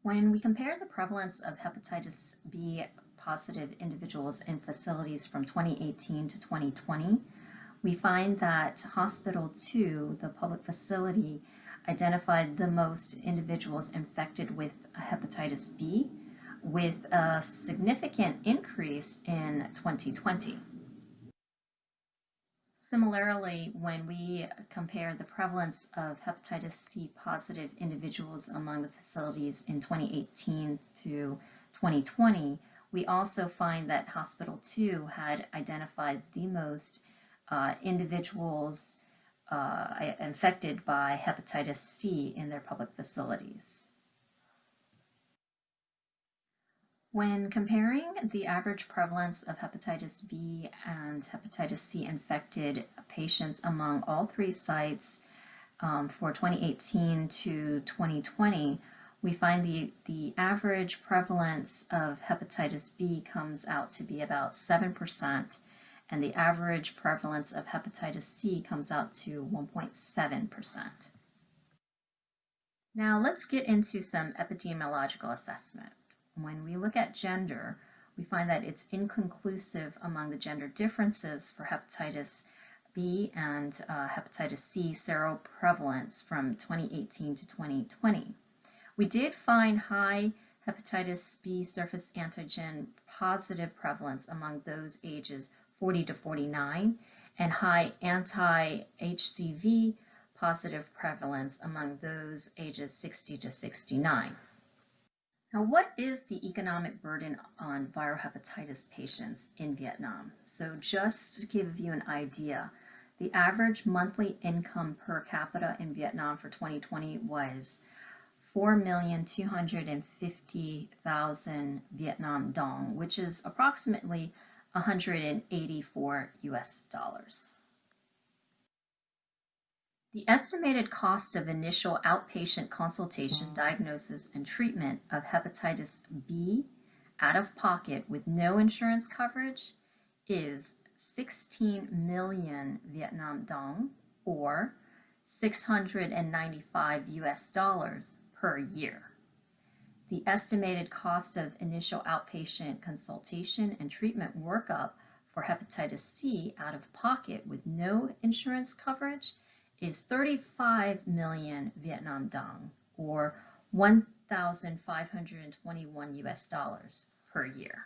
When we compare the prevalence of hepatitis B positive individuals in facilities from 2018 to 2020, we find that Hospital 2, the public facility, identified the most individuals infected with hepatitis B, with a significant increase in 2020. Similarly, when we compare the prevalence of hepatitis C positive individuals among the facilities in 2018 to 2020, we also find that Hospital 2 had identified the most uh, individuals uh, infected by hepatitis C in their public facilities. When comparing the average prevalence of hepatitis B and hepatitis C infected patients among all three sites um, for 2018 to 2020, we find the, the average prevalence of hepatitis B comes out to be about 7%, and the average prevalence of hepatitis C comes out to 1.7%. Now let's get into some epidemiological assessment. When we look at gender, we find that it's inconclusive among the gender differences for hepatitis B and uh, hepatitis C seroprevalence from 2018 to 2020. We did find high hepatitis B surface antigen positive prevalence among those ages 40 to 49 and high anti-HCV positive prevalence among those ages 60 to 69. Now, what is the economic burden on viral hepatitis patients in Vietnam? So just to give you an idea, the average monthly income per capita in Vietnam for 2020 was 4,250,000 Vietnam dong, which is approximately 184 US dollars. The estimated cost of initial outpatient consultation, mm. diagnosis, and treatment of hepatitis B out of pocket with no insurance coverage is 16 million Vietnam dong or 695 US dollars per year. The estimated cost of initial outpatient consultation and treatment workup for hepatitis C out of pocket with no insurance coverage is 35 million Vietnam dong or 1,521 US dollars per year.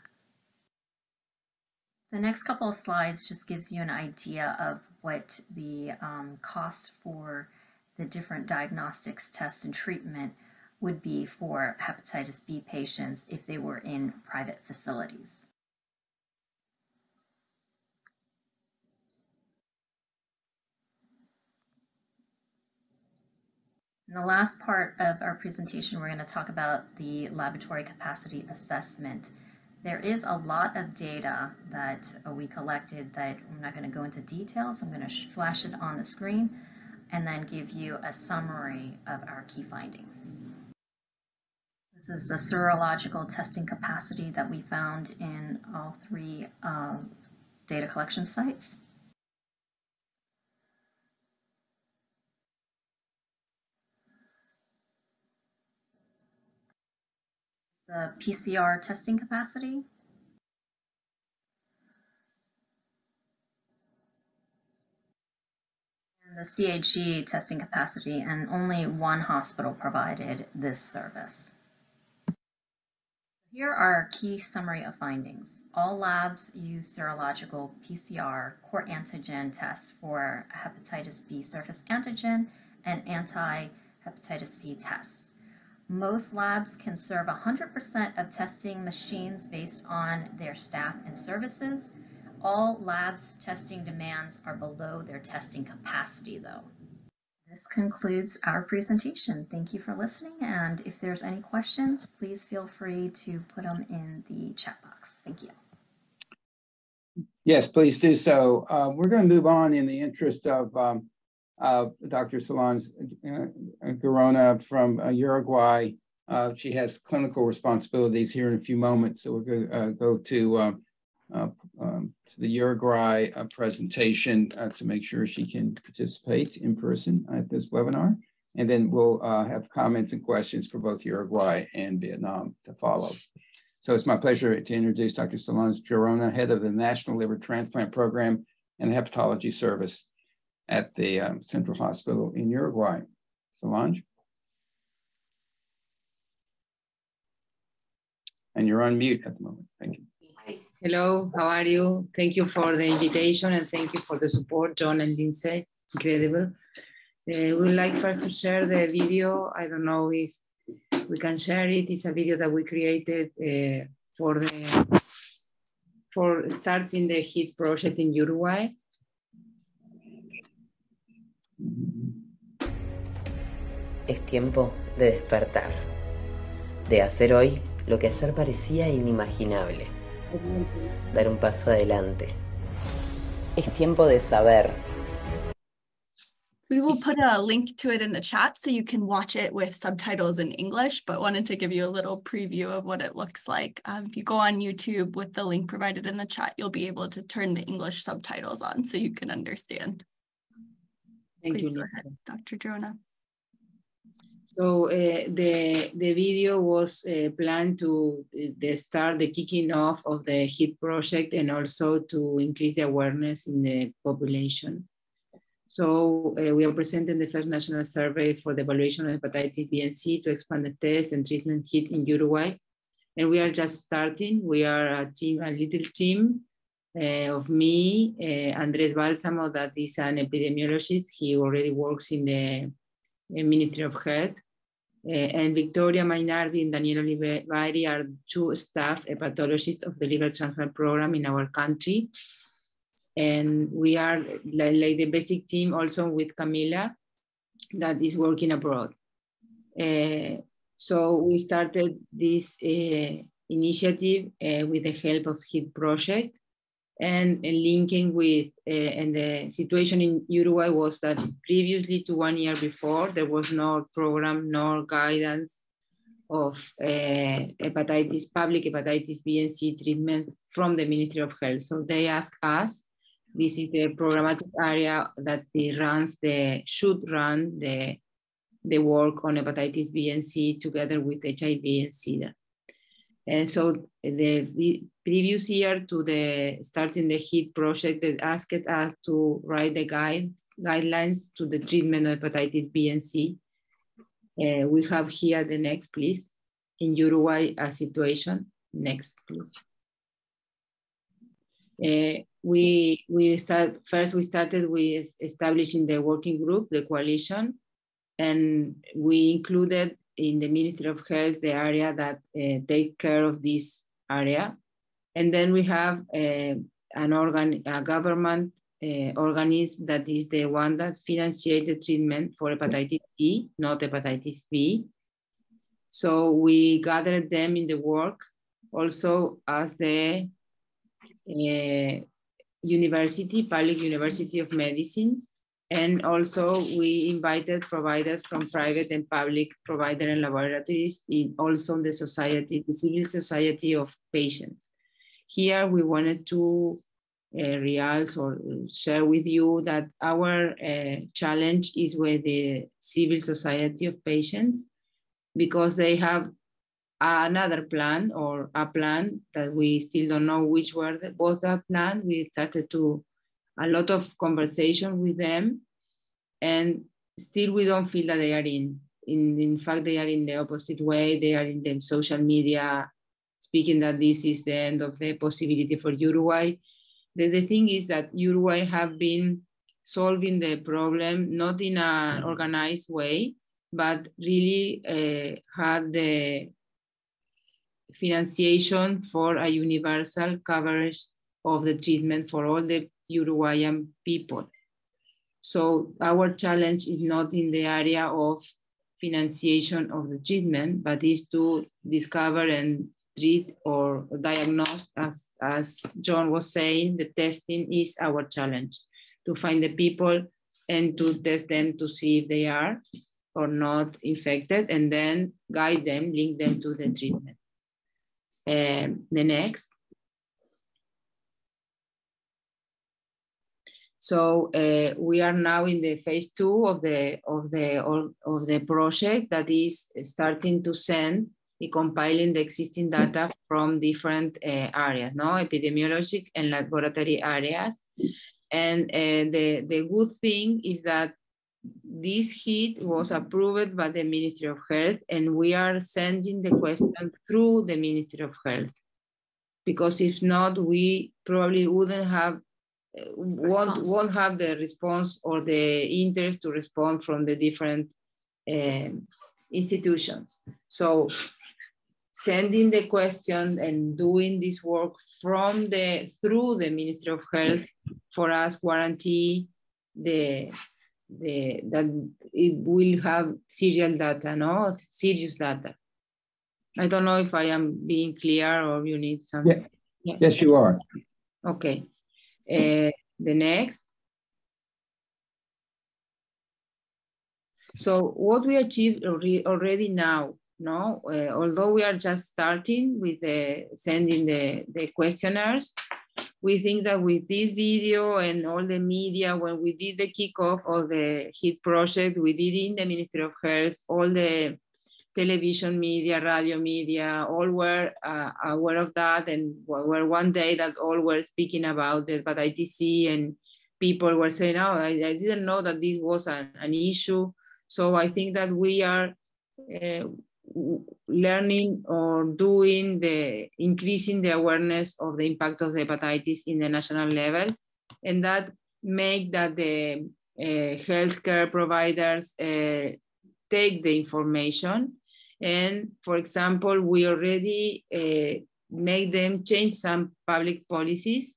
The next couple of slides just gives you an idea of what the um, cost for the different diagnostics, tests, and treatment would be for hepatitis B patients if they were in private facilities. In the last part of our presentation, we're going to talk about the laboratory capacity assessment. There is a lot of data that we collected that I'm not going to go into details. I'm going to flash it on the screen and then give you a summary of our key findings. This is the serological testing capacity that we found in all three uh, data collection sites. The PCR testing capacity. And the CHG testing capacity, and only one hospital provided this service. Here are our key summary of findings. All labs use serological PCR core antigen tests for hepatitis B surface antigen and anti-hepatitis C tests. Most labs can serve 100% of testing machines based on their staff and services. All labs' testing demands are below their testing capacity though. This concludes our presentation. Thank you for listening and if there's any questions, please feel free to put them in the chat box. Thank you. Yes, please do so. Uh, we're going to move on in the interest of um, uh, Dr. Solange uh, Gerona from uh, Uruguay. Uh, she has clinical responsibilities here in a few moments, so we're going to uh, go to, uh, um, to the Uruguay presentation to make sure she can participate in person at this webinar. And then we'll have comments and questions for both Uruguay and Vietnam to follow. So it's my pleasure to introduce Dr. Solange Gerona, head of the National Liver Transplant Program and Hepatology Service at the um, Central Hospital in Uruguay. Solange? And you're on mute at the moment. Thank you. Hello, how are you? Thank you for the invitation and thank you for the support, John and Lindsay. Incredible. Uh, we would like first to share the video. I don't know if we can share it. It's a video that we created uh, for the for starts in the HEAT project in Uruguay. Es tiempo de despertar, de hacer hoy lo que ayer parecía inimaginable, dar un paso adelante. Es tiempo de saber. We will put a link to it in the chat so you can watch it with subtitles in English, but wanted to give you a little preview of what it looks like. Um, if you go on YouTube with the link provided in the chat, you'll be able to turn the English subtitles on so you can understand. Thank Please you. go ahead, Dr. Gerona. So uh, the the video was uh, planned to uh, the start the kicking off of the HEAT project and also to increase the awareness in the population. So uh, we are presenting the first national survey for the evaluation of hepatitis B and C to expand the test and treatment HEAT in Uruguay. And we are just starting. We are a team, a little team uh, of me, uh, Andres Balsamo, that is an epidemiologist. He already works in the Ministry of Health. Uh, and Victoria Mainardi and Daniel Olivari are two staff hepatologists of the liver transplant program in our country and we are like, like, the basic team also with Camila that is working abroad. Uh, so we started this uh, initiative uh, with the help of HEAT project and, linking with, eh, and the situation in Uruguay was that previously to one year before, there was no program nor guidance of eh, hepatitis, public hepatitis B and C treatment from the Ministry of Health. So they asked us this is the programmatic area that runs the, should run the, the work on hepatitis B and C together with HIV and SIDA. And so the previous year to the starting the HEAT project, that asked us to write the guide, guidelines to the treatment of hepatitis B and C. Uh, we have here the next, please. In Uruguay, a situation. Next, please. Uh, we we start first we started with establishing the working group the coalition and we included in the ministry of health the area that uh, take care of this area and then we have uh, an organ a government uh, organism that is the one that financiates the treatment for hepatitis c not hepatitis b so we gathered them in the work also as the uh, university, public university of medicine. And also we invited providers from private and public provider and laboratories in also the society, the civil society of patients. Here we wanted to uh, or share with you that our uh, challenge is with the civil society of patients because they have another plan or a plan that we still don't know which were the, both that plan. We started to a lot of conversation with them and still we don't feel that they are in, in, in fact, they are in the opposite way. They are in the social media speaking that this is the end of the possibility for Uruguay. The, the thing is that Uruguay have been solving the problem, not in an organized way, but really uh, had the financiation for a universal coverage of the treatment for all the Uruguayan people. So our challenge is not in the area of financiation of the treatment, but is to discover and treat or diagnose, as, as John was saying, the testing is our challenge, to find the people and to test them to see if they are or not infected, and then guide them, link them to the treatment. Um, the next. So uh, we are now in the phase two of the of the of the project that is starting to send compiling the existing data from different uh, areas, no epidemiologic and laboratory areas. And uh, the the good thing is that this HEAT was approved by the Ministry of Health and we are sending the question through the Ministry of Health. Because if not, we probably wouldn't have, uh, won't, won't have the response or the interest to respond from the different um, institutions. So sending the question and doing this work from the, through the Ministry of Health for us guarantee the the, that it will have serial data, no? Serious data. I don't know if I am being clear or you need something. Yeah. yeah. Yes, you are. Okay. Uh, the next. So what we achieved already now, no, uh, although we are just starting with the, sending the, the questionnaires, we think that with this video and all the media, when we did the kickoff of the HEAT project, we did in the Ministry of Health, all the television media, radio media, all were uh, aware of that. And were one day that all were speaking about it, but ITC and people were saying, oh, I, I didn't know that this was an, an issue. So I think that we are uh, learning or doing the increasing the awareness of the impact of the hepatitis in the national level. And that make that the uh, healthcare providers uh, take the information. And for example we already uh, make them change some public policies.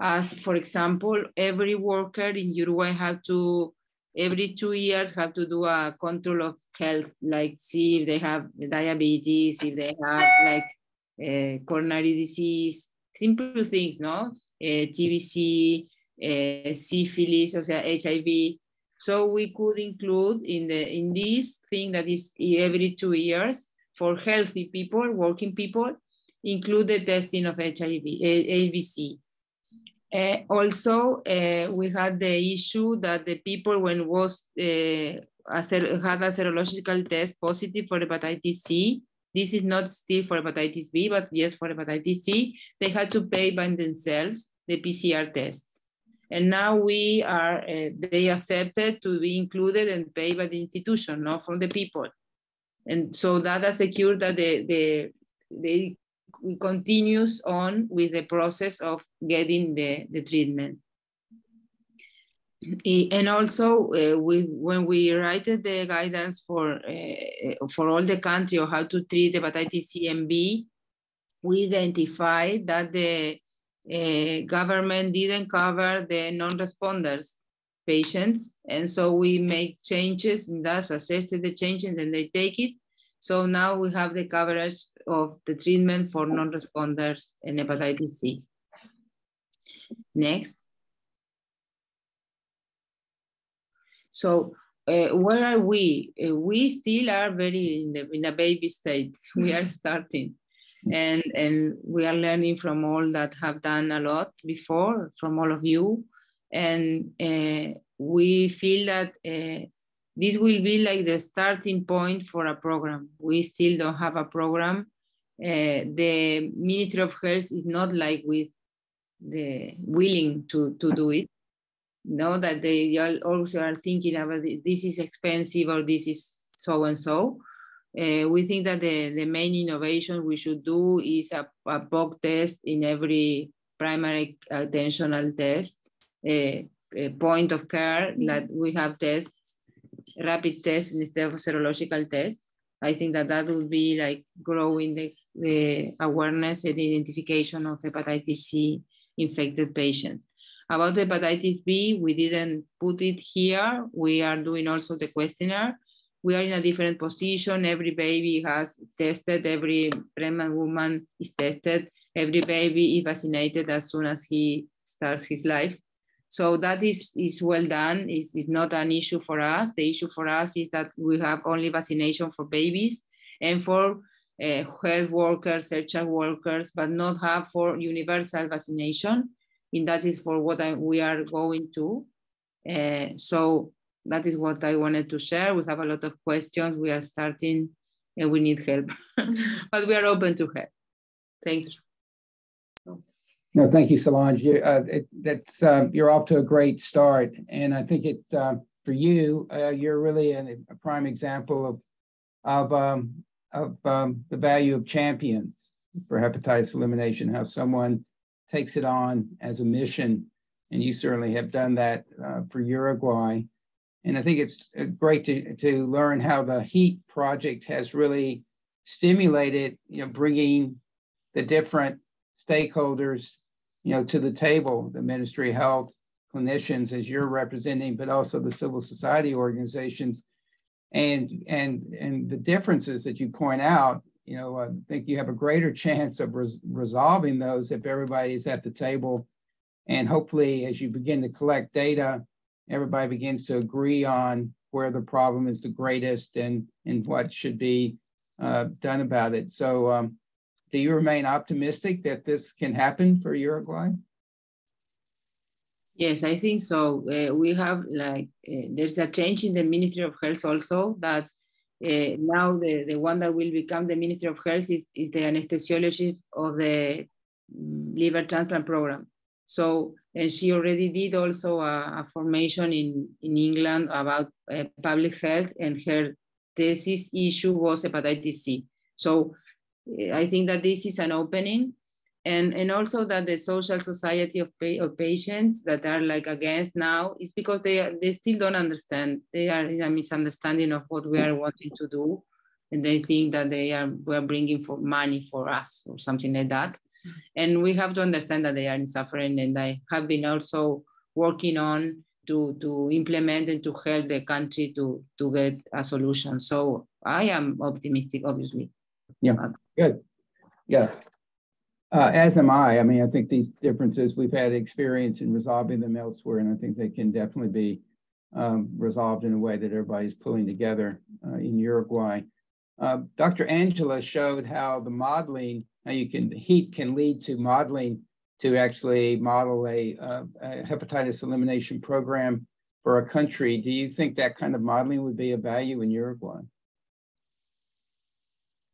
As for example every worker in uruguay have to every two years have to do a control of health, like see if they have diabetes, if they have like uh, coronary disease, simple things, no? Uh, TBC, uh, syphilis, or HIV. So we could include in the in this thing that is every two years for healthy people, working people, include the testing of HIV, ABC. Uh, also, uh, we had the issue that the people when was uh, a had a serological test positive for hepatitis C. This is not still for hepatitis B, but yes for hepatitis C. They had to pay by themselves the PCR tests. And now we are, they accepted to be included and paid by the institution, not from the people. And so that has secured that the, the, they continues on with the process of getting the, the treatment. And also, uh, we, when we write the guidance for, uh, for all the country on how to treat hepatitis C and B, we identify that the uh, government didn't cover the non-responders patients. And so we make changes and thus assess the changes and they take it. So now we have the coverage of the treatment for non-responders in hepatitis C. Next. So uh, where are we? Uh, we still are very in, the, in a baby state. We are starting and, and we are learning from all that have done a lot before, from all of you. And uh, we feel that uh, this will be like the starting point for a program. We still don't have a program uh, the Ministry of Health is not like with the willing to, to do it. Know that they also are thinking about this is expensive or this is so and so. Uh, we think that the, the main innovation we should do is a, a POC test in every primary attentional test, uh, point of care that we have tests, rapid tests instead of serological tests. I think that that would be like growing the the awareness and identification of hepatitis C infected patients. About hepatitis B, we didn't put it here. We are doing also the questionnaire. We are in a different position. Every baby has tested, every pregnant woman is tested, every baby is vaccinated as soon as he starts his life. So that is, is well done. It's, it's not an issue for us. The issue for us is that we have only vaccination for babies and for uh, health workers, HR workers, but not have for universal vaccination. And that is for what I, we are going to. Uh, so that is what I wanted to share. We have a lot of questions. We are starting and we need help, but we are open to help. Thank you. No, thank you, Solange. You, uh, it, that's uh, you're off to a great start, and I think it uh, for you, uh, you're really a prime example of of um, of um, the value of champions for hepatitis elimination, how someone takes it on as a mission. And you certainly have done that uh, for Uruguay. And I think it's uh, great to, to learn how the HEAT project has really stimulated, you know, bringing the different stakeholders, you know, to the table, the Ministry of Health, clinicians as you're representing, but also the civil society organizations and and and the differences that you point out you know i think you have a greater chance of res- resolving those if everybody's at the table and hopefully as you begin to collect data everybody begins to agree on where the problem is the greatest and, and what should be uh, done about it. So um, do you remain optimistic that this can happen for Uruguay? Yes, I think so. Uh, we have like, uh, there's a change in the Ministry of Health also that uh, now the, the one that will become the Ministry of Health is, is the anesthesiologist of the mm, liver transplant program. So, and she already did also a, a formation in, in England about uh, public health and her thesis issue was hepatitis C. So I think that this is an opening and, and also that the social society of, pa of patients that are like against now is because they, they still don't understand. They are in a misunderstanding of what we are wanting to do. And they think that they are, we're bringing for money for us or something like that. And we have to understand that they are in suffering and I have been also working on to, to implement and to help the country to, to get a solution. So I am optimistic, obviously. Yeah, good. Yeah. Uh, as am I. I mean, I think these differences, we've had experience in resolving them elsewhere, and I think they can definitely be um, resolved in a way that everybody's pulling together uh, in Uruguay. Uh, Dr. Angela showed how the modeling, how you can, HEAT can lead to modeling to actually model a, uh, a, hepatitis elimination program for a country. Do you think that kind of modeling would be of value in Uruguay?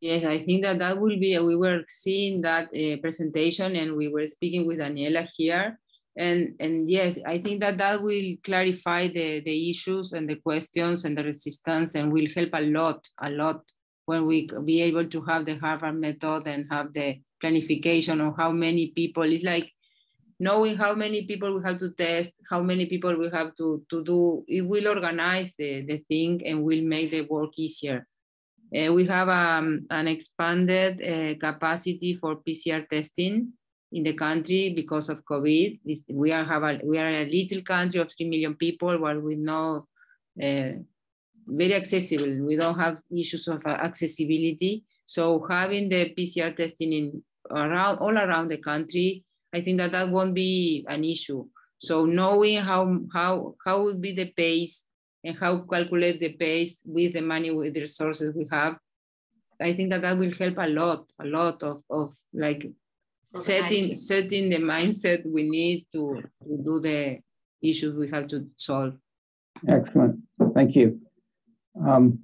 Yes, I think that that will be, we were seeing that uh, presentation and we were speaking with Daniela here. And, and yes, I think that that will clarify the, the issues and the questions and the resistance and will help a lot, a lot when we be able to have the Harvard method and have the planification of how many people. It's like knowing how many people we have to test, how many people we have to, to do. It will organize the, the thing and will make the work easier. Uh, we have um, an expanded uh, capacity for PCR testing in the country because of COVID. We are have a, we are a little country of three million people, while we know uh, very accessible. We don't have issues of accessibility. So having the PCR testing in around all around the country, I think that that won't be an issue. So knowing how how how will be the pace and how calculate the pace with the money with the resources we have, I think that that will help a lot, a lot of of like setting setting the mindset we need to, to do the issues we have to solve. Excellent, thank you. Um,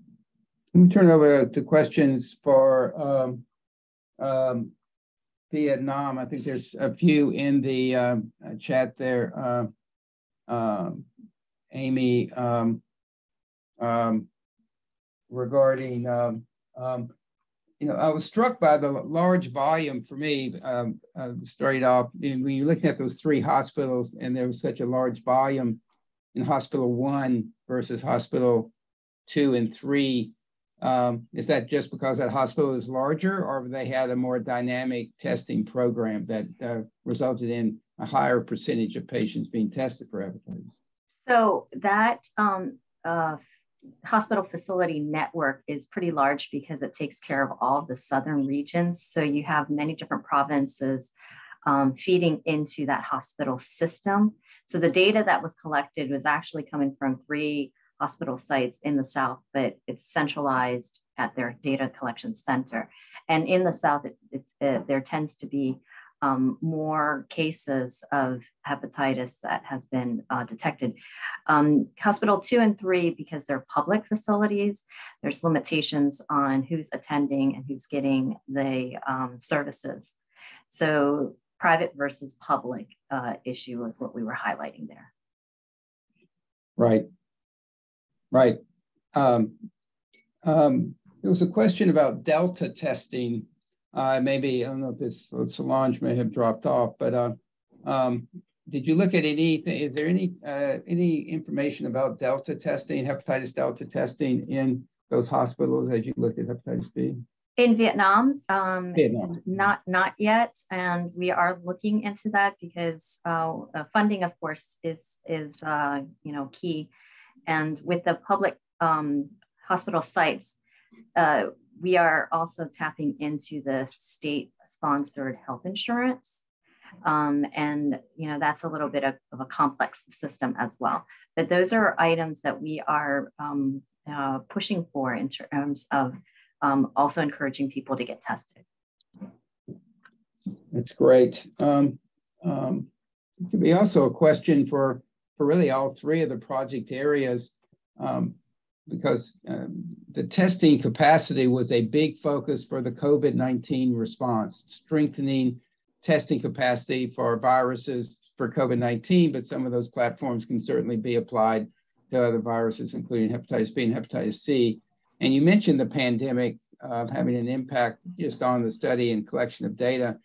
let me turn over to questions for um, um, Vietnam. I think there's a few in the uh, chat there. Uh, uh, Amy, um, um, regarding, um, um, you know, I was struck by the large volume for me, um, uh, straight off, when you're looking at those three hospitals and there was such a large volume in hospital one versus hospital two and three, um, is that just because that hospital is larger, or they had a more dynamic testing program that uh, resulted in a higher percentage of patients being tested for hepatitis? So that um, uh, hospital facility network is pretty large because it takes care of all of the southern regions. So you have many different provinces um, feeding into that hospital system. So the data that was collected was actually coming from three hospital sites in the South, but it's centralized at their data collection center. And in the South, it, it, it, there tends to be um, more cases of hepatitis that has been uh, detected. Um, hospital two and three, because they're public facilities, there's limitations on who's attending and who's getting the um, services. So private versus public uh, issue is what we were highlighting there. Right. Right. Um, um, there was a question about Delta testing. Uh, maybe, I don't know if this Solange may have dropped off, but uh, um, did you look at anything? Is there any uh, any information about Delta testing, hepatitis Delta testing in those hospitals as you looked at hepatitis B? In Vietnam, um, Vietnam, not not yet, and we are looking into that because uh, funding, of course, is is uh, you know key and with the public um, hospital sites, uh, we are also tapping into the state sponsored health insurance. Um, and you know that's a little bit of, of, a complex system as well. But those are items that we are um, uh, pushing for in terms of um, also encouraging people to get tested. That's great. Um, um, it could be also a question for for really all three of the project areas um, because um, the testing capacity was a big focus for the COVID-19 response, strengthening testing capacity for viruses for COVID-19, but some of those platforms can certainly be applied to other viruses, including hepatitis B and hepatitis C. And you mentioned the pandemic uh, having an impact just on the study and collection of data.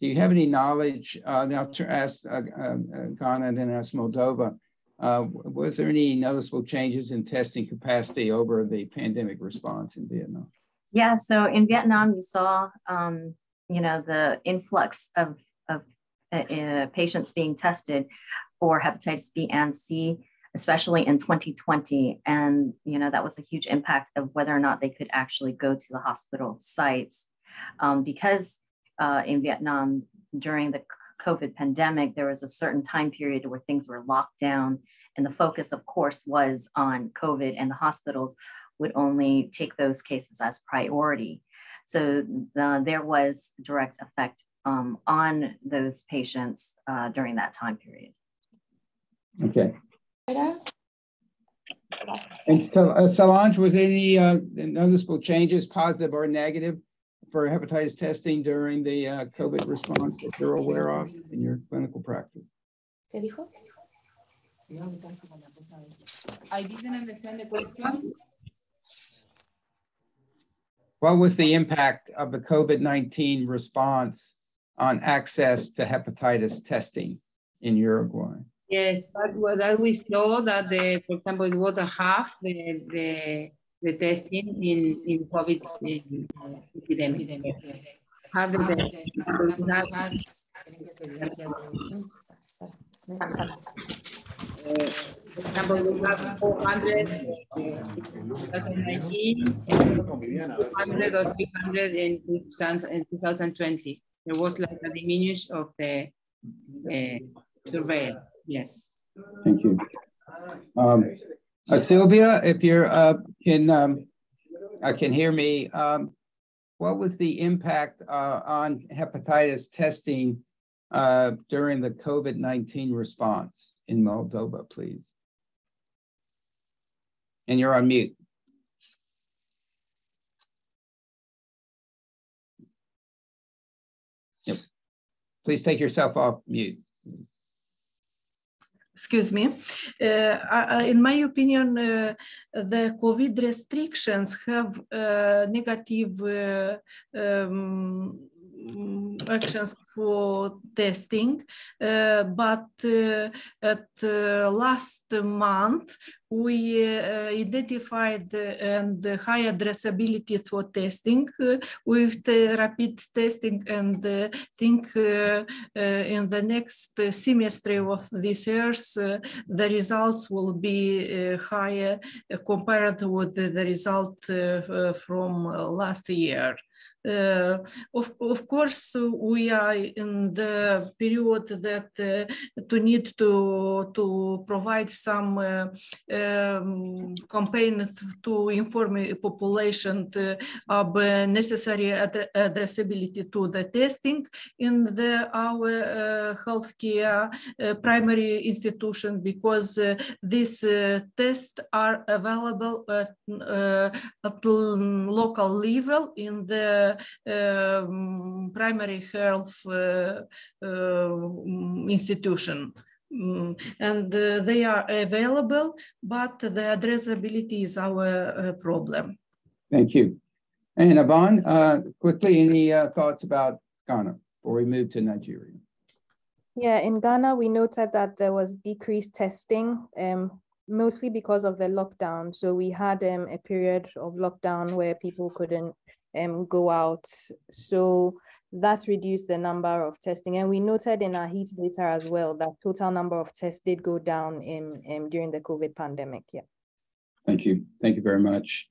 Do you have any knowledge? Uh, now, to ask uh, uh, Ghana and then ask Moldova. Uh, was there any noticeable changes in testing capacity over the pandemic response in Vietnam? Yeah, so in Vietnam, you saw, um, you know, the influx of, of uh, uh, patients being tested for hepatitis B and C, especially in 2020. And, you know, that was a huge impact of whether or not they could actually go to the hospital sites. Um, because uh, in Vietnam, during the COVID pandemic, there was a certain time period where things were locked down. And the focus, of course, was on COVID, and the hospitals would only take those cases as priority. So uh, there was direct effect um, on those patients uh, during that time period. Okay. And so, uh, Solange, was any uh, noticeable changes, positive or negative, for hepatitis testing during the uh, COVID response that you're aware of in your clinical practice? I didn't understand the question. What was the impact of the COVID-19 response on access to hepatitis testing in Uruguay? Yes, that, that we saw that the, for example, it was a half the, the the testing in, in COVID epidemic. Have the best. example, we have 400 in 2019, 200 or 300 in, 2020. There was like a diminution of the uh, surveillance. Yes. Thank you. Um, uh, Silvia, if you're uh, can um, uh, can hear me, um, what was the impact uh, on hepatitis testing uh, during the COVID-19 response in Moldova, please? And you're on mute. Yep. Please take yourself off mute excuse me. Uh, in my opinion, uh, the COVID restrictions have uh, negative uh, um, actions for testing, uh, but uh, at last month we uh, identified and high addressability for testing uh, with the rapid testing and uh, think in the next semester of this year the results will be higher compared with the result from last year. Uh, of, of course, we are in the period that uh, to need to to provide some uh, um, campaign to inform population to, of necessary ad addressability to the testing in the our uh, healthcare primary institution because these tests are available at, at local level in the primary health institution. Mm, and uh, they are available, but the addressability is our uh, problem. Thank you. And Yvonne, uh, quickly, any uh, thoughts about Ghana before we move to Nigeria? Yeah, in Ghana, we noted that there was decreased testing, um, mostly because of the lockdown. So we had um, a period of lockdown where people couldn't um, go out. So that reduced the number of testing. And we noted in our HEAT data as well that total number of tests did go down in, in during the COVID pandemic. Yeah. Thank you. Thank you very much.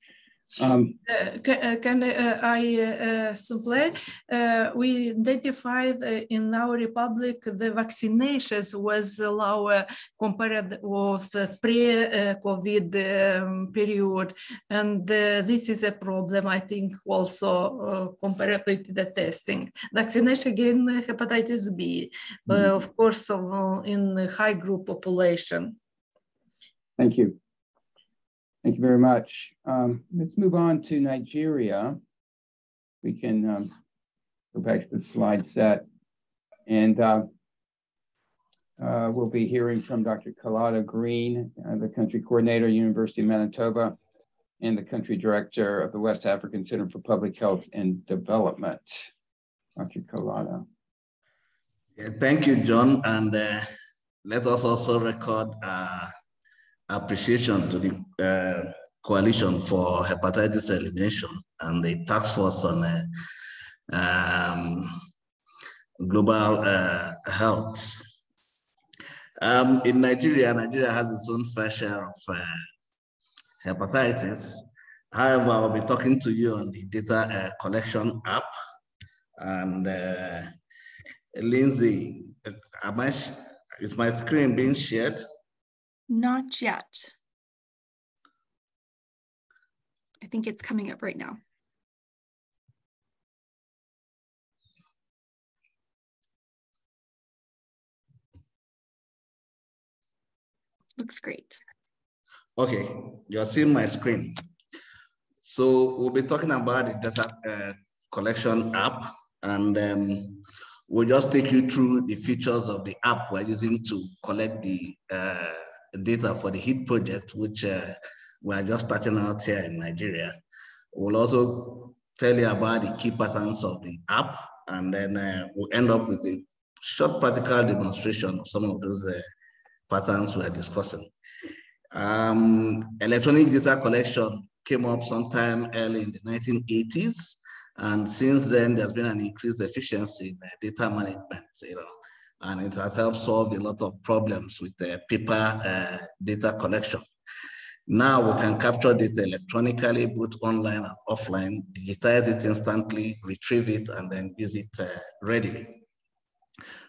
Um, uh, can, uh, can uh, I uh, supply? Uh, we identified uh, in our republic the vaccinations was lower compared with the pre-COVID um, period, and this is a problem. I think also compared to the testing. Vaccination against hepatitis B, mm of course, in high group population. Thank you. Thank you very much. Um, let's move on to Nigeria. We can um, go back to the slide set. And uh, uh, we'll be hearing from Dr. Kalada Green, uh, the country coordinator, University of Manitoba, and the country director of the West African Center for Public Health and Development. Dr. Kalada. Yeah, thank you, John. And uh, let us also record uh, appreciation to the uh, Coalition for Hepatitis Elimination and the Task Force on uh, um, Global uh, Health. Um, in Nigeria, Nigeria has its own fair share of uh, hepatitis. However, I'll be talking to you on the data collection app. And uh, Lindsay, am I, is my screen being shared? Not yet. I think it's coming up right now. Looks great. Okay, you're seeing my screen. So we'll be talking about the data uh, collection app and um, we'll just take you through the features of the app we're using to collect the uh, data for the HEAT project, which uh, we are just starting out here in Nigeria. We'll also tell you about the key patterns of the app, and then uh, we'll end up with a short practical demonstration of some of those uh, patterns we are discussing. Um, electronic data collection came up sometime early in the 1980s, and since then there's been an increased efficiency in uh, data management. You know, and it has helped solve a lot of problems with uh, paper uh, data collection. Now we can capture data electronically, both online and offline, digitize it instantly, retrieve it, and then use it uh, readily.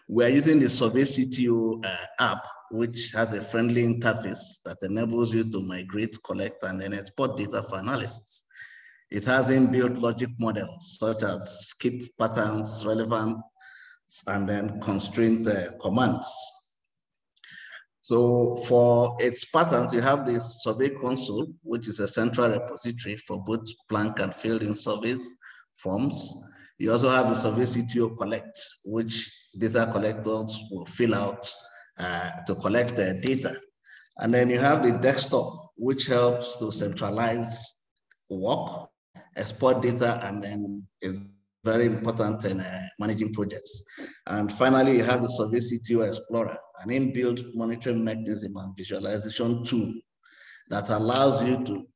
We are using the Survey CTO uh, app, which has a friendly interface that enables you to migrate, collect, and then export data for analysis. It has inbuilt logic models such as skip patterns, relevant and then constraint the commands. So for its patterns, you have this server console, which is a central repository for both blank and filled in surveys forms. You also have the survey CTO collect, which data collectors will fill out uh, to collect the data. And then you have the desktop, which helps to centralize work, export data, and then very important in uh, managing projects. And finally, you have the Survey CTO Explorer, an inbuilt monitoring mechanism and visualization tool that allows you to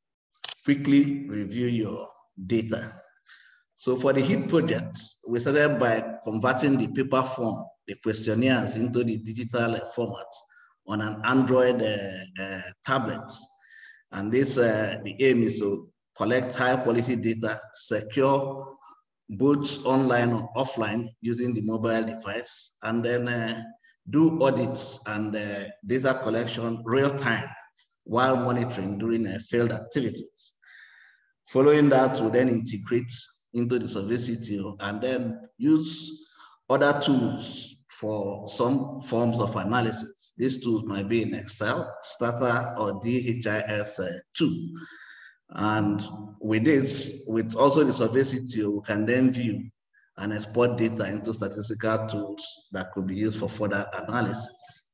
quickly review your data. So for the HEAT project, we started by converting the paper form, the questionnaires into the digital format on an Android uh, uh, tablet. And this, uh, the aim is to collect high quality data, secure both online or offline using the mobile device, and then uh, do audits and uh, data collection real time while monitoring during uh, field activities. Following that, we then integrate into the Survey CTO and then use other tools for some forms of analysis. These tools might be in Excel, Stata, or DHIS2. And with this, with also the survey CTO, we can then view and export data into statistical tools that could be used for further analysis.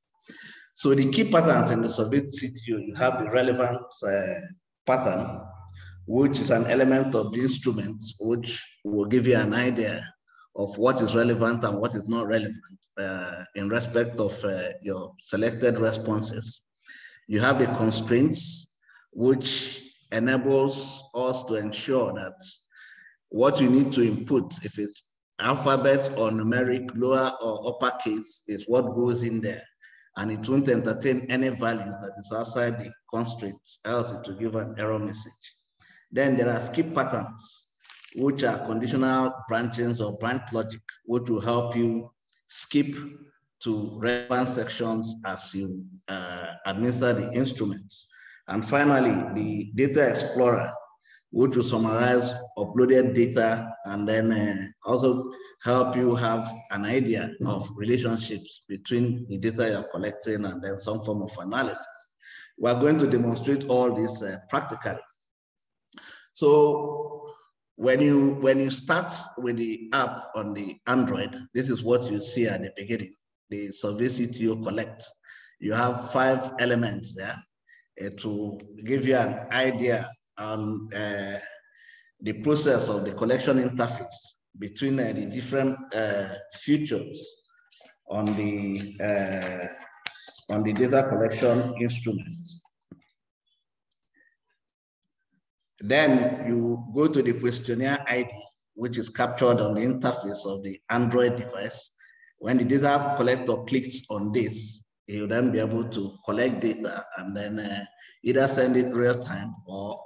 So the key patterns in the survey CTO, you have the relevant uh, pattern, which is an element of the instrument, which will give you an idea of what is relevant and what is not relevant uh, in respect of uh, your selected responses. You have the constraints, which enables us to ensure that what you need to input, if it's alphabet or numeric, lower or uppercase, is what goes in there. And it won't entertain any values that is outside the constraints, else it will give an error message. Then there are skip patterns, which are conditional branchings or branch logic, which will help you skip to relevant sections as you uh, administer the instruments. And finally, the data explorer, which will summarize uploaded data and then uh, also help you have an idea of relationships between the data you're collecting and then some form of analysis. We're going to demonstrate all this uh, practically. So when you when you start with the app on the Android, this is what you see at the beginning, the Survey CTO collect. You have five elements there uh, to give you an idea on uh, the process of the collection interface between uh, the different uh, features on the uh, on the data collection instruments. Then you go to the questionnaire ID, which is captured on the interface of the Android device. When the data collector clicks on this, will then be able to collect data and then uh, either send it real time or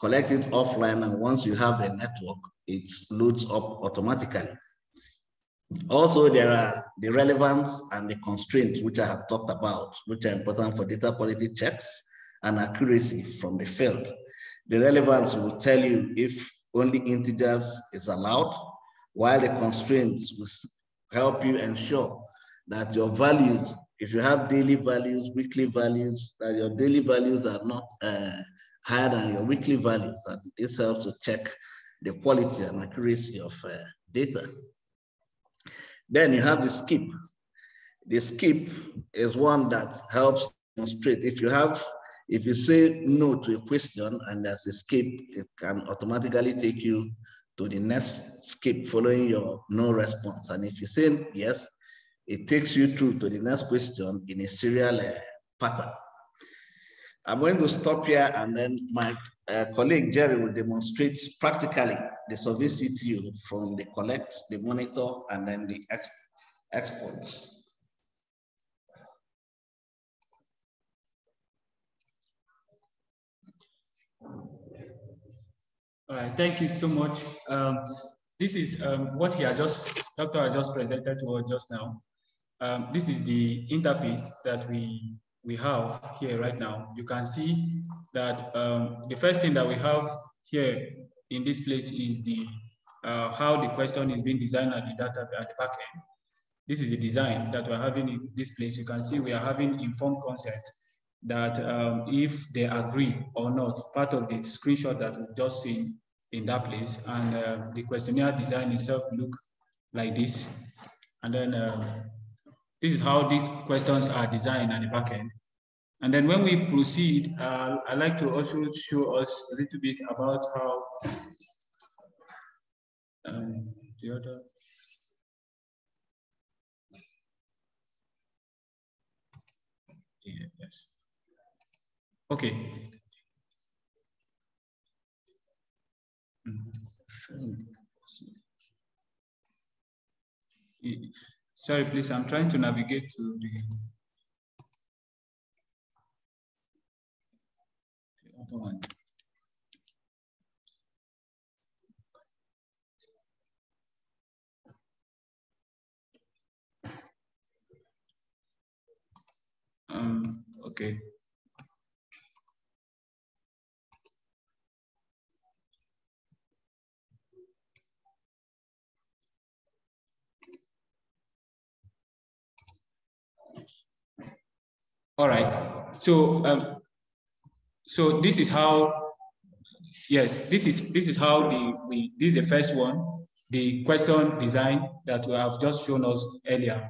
collect it offline. And once you have a network, it loads up automatically. Also, there are the relevance and the constraints, which I have talked about, which are important for data quality checks and accuracy from the field. The relevance will tell you if only integers is allowed, while the constraints will help you ensure that your values, if you have daily values, weekly values, that your daily values are not uh, higher than your weekly values. And this helps to check the quality and accuracy of uh, data. Then you have the skip. The skip is one that helps demonstrate if you have if you say no to a question and there's a skip, it can automatically take you to the next skip following your no response. And if you say yes, it takes you through to the next question in a serial uh, pattern. I'm going to stop here and then my uh, colleague Jerry will demonstrate practically the survey CTO from the collect, the monitor, and then the ex export. All right, thank you so much. Um, this is um, what he has just, Doctor just presented to us just now. Um, this is the interface that we, we have here right now. You can see that um, the first thing that we have here in this place is the uh, how the question is being designed at the data at the back end. This is the design that we're having in this place. You can see we are having informed consent that um, if they agree or not, part of the screenshot that we've just seen in that place. And uh, the questionnaire design itself look like this. And then uh, this is how these questions are designed at the back end. And then when we proceed, uh, I'd like to also show us a little bit about how um, the other. Yes. Okay, Sorry, please, I'm trying to navigate to the, the other one. Um, okay. All right. So um, so this is how. Yes, this is this is how the we this is the first one, the question design that we have just shown us earlier.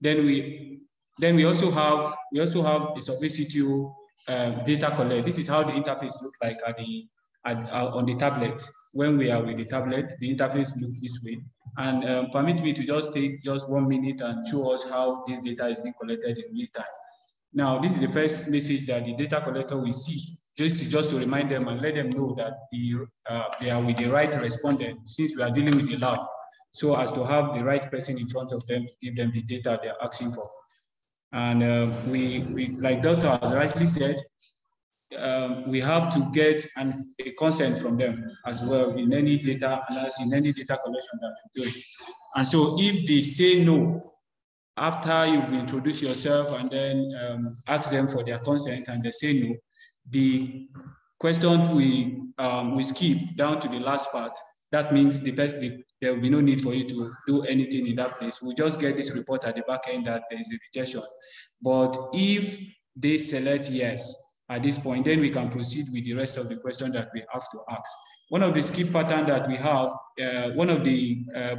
Then we then we also have we also have the Survey CTO um, data collect. This is how the interface look like at the at, uh, on the tablet. When we are with the tablet, the interface look this way. And um, permit me to just take just one minute and show us how this data is being collected in real time. Now, this is the first message that the data collector will see, just to, just to remind them and let them know that the, uh, they are with the right respondent since we are dealing with the lab, so as to have the right person in front of them to give them the data they're asking for. And uh, we, we, like Doctor has rightly said, um, we have to get an, a consent from them as well in any data in any data collection that we do. And so if they say no after you've introduced yourself and then um, ask them for their consent and they say no, the question we um, we skip down to the last part. That means the best the, there will be no need for you to do anything in that place. We just get this report at the back end that there is a rejection. But if they select yes, at this point, then we can proceed with the rest of the question that we have to ask. One of the skip pattern that we have, uh, one of the uh,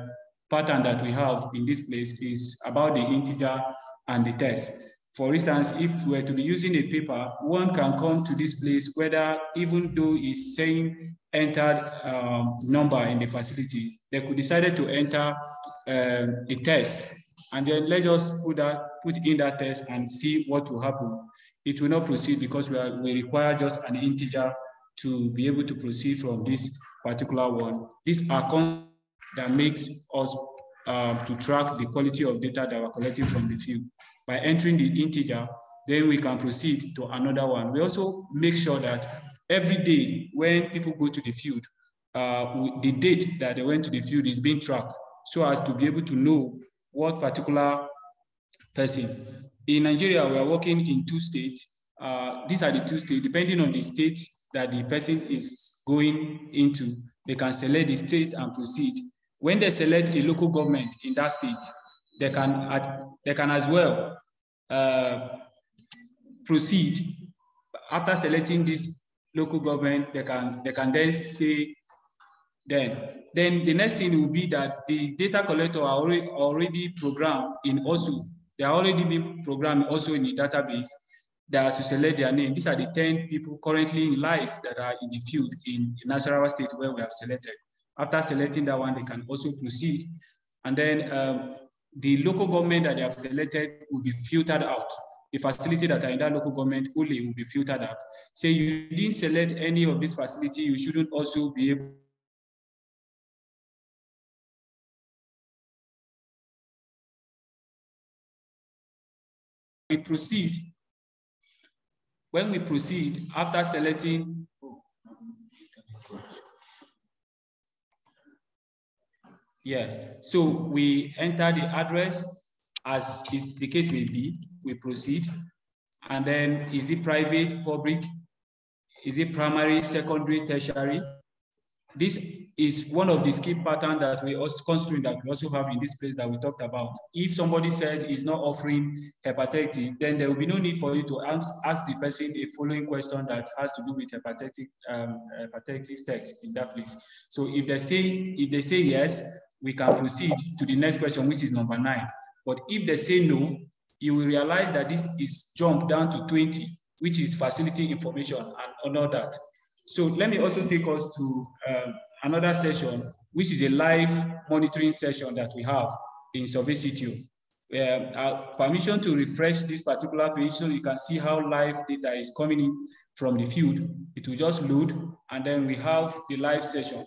pattern that we have in this place is about the integer and the test. For instance, if we were to be using a paper, one can come to this place whether even though it's saying entered um, number in the facility, they could decide to enter um, a test. And then let's just put that put in that test and see what will happen it will not proceed because we, are, we require just an integer to be able to proceed from this particular one. These are that makes us uh, to track the quality of data that we're collecting from the field. By entering the integer, then we can proceed to another one. We also make sure that every day when people go to the field, uh, the date that they went to the field is being tracked so as to be able to know what particular person in Nigeria, we are working in two states. Uh, these are the two states, depending on the state that the person is going into, they can select the state and proceed. When they select a local government in that state, they can, they can as well uh, proceed. After selecting this local government, they can, they can then say, then, then the next thing will be that the data collector are already, already programmed in OSU they are already being programmed also in the database that to select their name. These are the 10 people currently in life that are in the field in, in Nasarawa state where we have selected. After selecting that one, they can also proceed. And then um, the local government that they have selected will be filtered out. The facility that are in that local government only will be filtered out. Say you didn't select any of this facility, you shouldn't also be able we proceed, when we proceed, after selecting, yes, so we enter the address as it, the case may be, we proceed, and then is it private, public, is it primary, secondary, tertiary? This is one of the skip pattern that we also constraint that we also have in this place that we talked about. If somebody said is not offering hepatitis, then there will be no need for you to ask, ask the person a following question that has to do with hepatitis um, hepatitis text in that place. So if they say if they say yes, we can proceed to the next question, which is number nine. But if they say no, you will realize that this is jumped down to 20, which is facility information and all that. So let me also take us to um, another session, which is a live monitoring session that we have in Survey Um, uh, permission to refresh this particular page so you can see how live data is coming in from the field. It will just load and then we have the live session.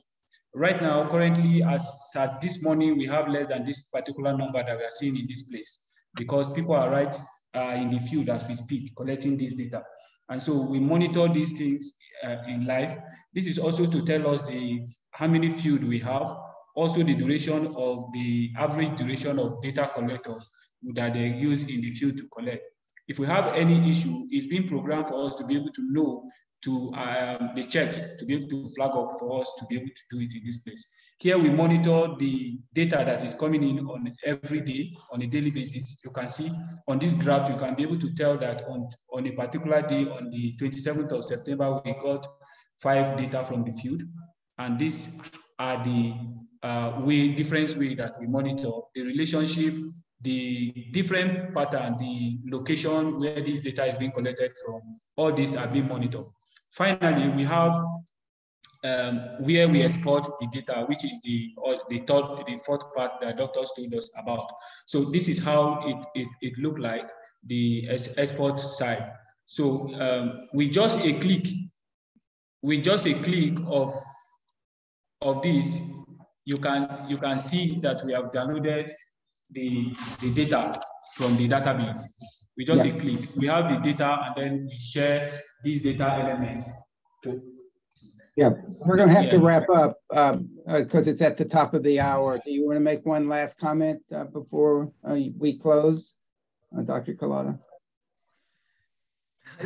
Right now, currently, as at this morning, we have less than this particular number that we are seeing in this place because people are right uh, in the field as we speak, collecting this data. And so we monitor these things uh, in life. This is also to tell us the how many field we have, also the duration of the average duration of data collector that they use in the field to collect. If we have any issue, it's been programmed for us to be able to know to um, the checks to be able to flag up for us to be able to do it in this place. Here we monitor the data that is coming in on every day, on a daily basis. You can see on this graph, you can be able to tell that on, on a particular day, on the 27th of September, we got five data from the field. And these are the uh, way, different way that we monitor the relationship, the different pattern, the location where this data is being collected from, all these are being monitored. Finally, we have um, where we export the data, which is the the third, the fourth part that doctors told us about. So this is how it it, it looked like the export side. So um, with just a click, with just a click of of this, you can you can see that we have downloaded the the data from the database. We just Yeah. click. We have the data and then we share these data elements. to- Yeah, we're gonna have to wrap up, um, uh, because it's at the top of the hour. Do you want to make one last comment, uh, before, uh, we close? Uh, Dr. Kalada?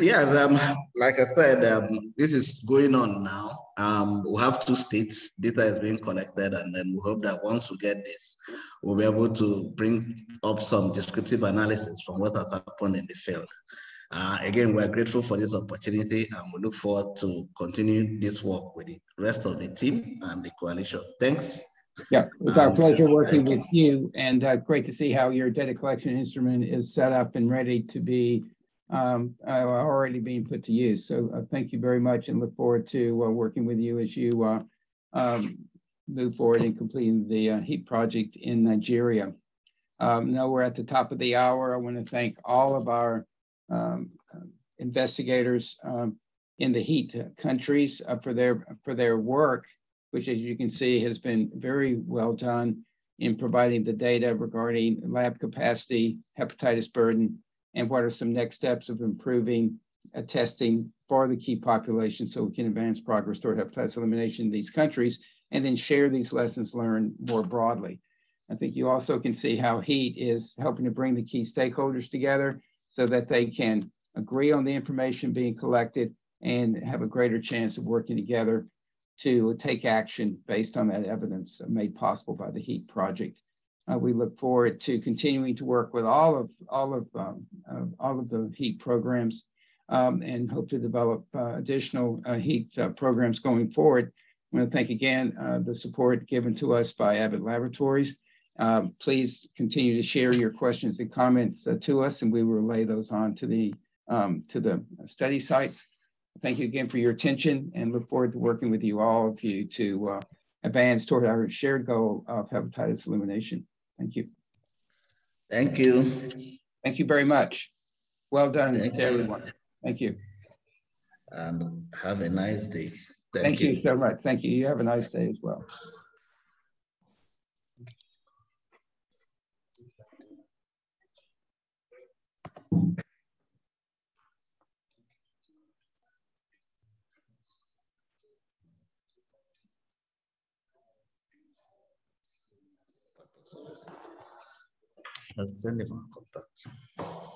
Yes, um, like I said, um, this is going on now. Um, we have two states, data is being collected, and then we hope that once we get this, we'll be able to bring up some descriptive analysis from what has happened in the field. Uh, again, we're grateful for this opportunity and we look forward to continuing this work with the rest of the team and the coalition. Thanks. Yeah, it's our Um, pleasure working with you and uh, great to see how your data collection instrument is set up and ready to be um, uh, already being put to use. So uh, thank you very much and look forward to uh, working with you as you uh, um, move forward in completing the uh, HEAT project in Nigeria. Um, now we're at the top of the hour. I want to thank all of our um, investigators um, in the HEAT countries uh, for their for their work which as you can see has been very well done in providing the data regarding lab capacity, hepatitis burden, and what are some next steps of improving uh, testing for the key population so we can advance progress toward hepatitis elimination in these countries and then share these lessons learned more broadly. I think you also can see how HEAT is helping to bring the key stakeholders together so that they can agree on the information being collected and have a greater chance of working together to take action based on that evidence made possible by the HEAT project. Uh, we look forward to continuing to work with all of all of um, all of the HEAT programs um, and hope to develop uh, additional uh, HEAT uh, programs going forward. I want to thank again uh, the support given to us by Abbott Laboratories. Um, please continue to share your questions and comments uh, to us, and we will relay those on to the um, to the study sites. Thank you again for your attention and look forward to working with you, all of you, to advance toward our shared goal of hepatitis elimination. Thank you. Thank you. Thank you very much. Well done Thank to you. everyone. Thank you. And have a nice day. Thank you so much. Thank you. You have a nice day as well. Send aziende con contatto.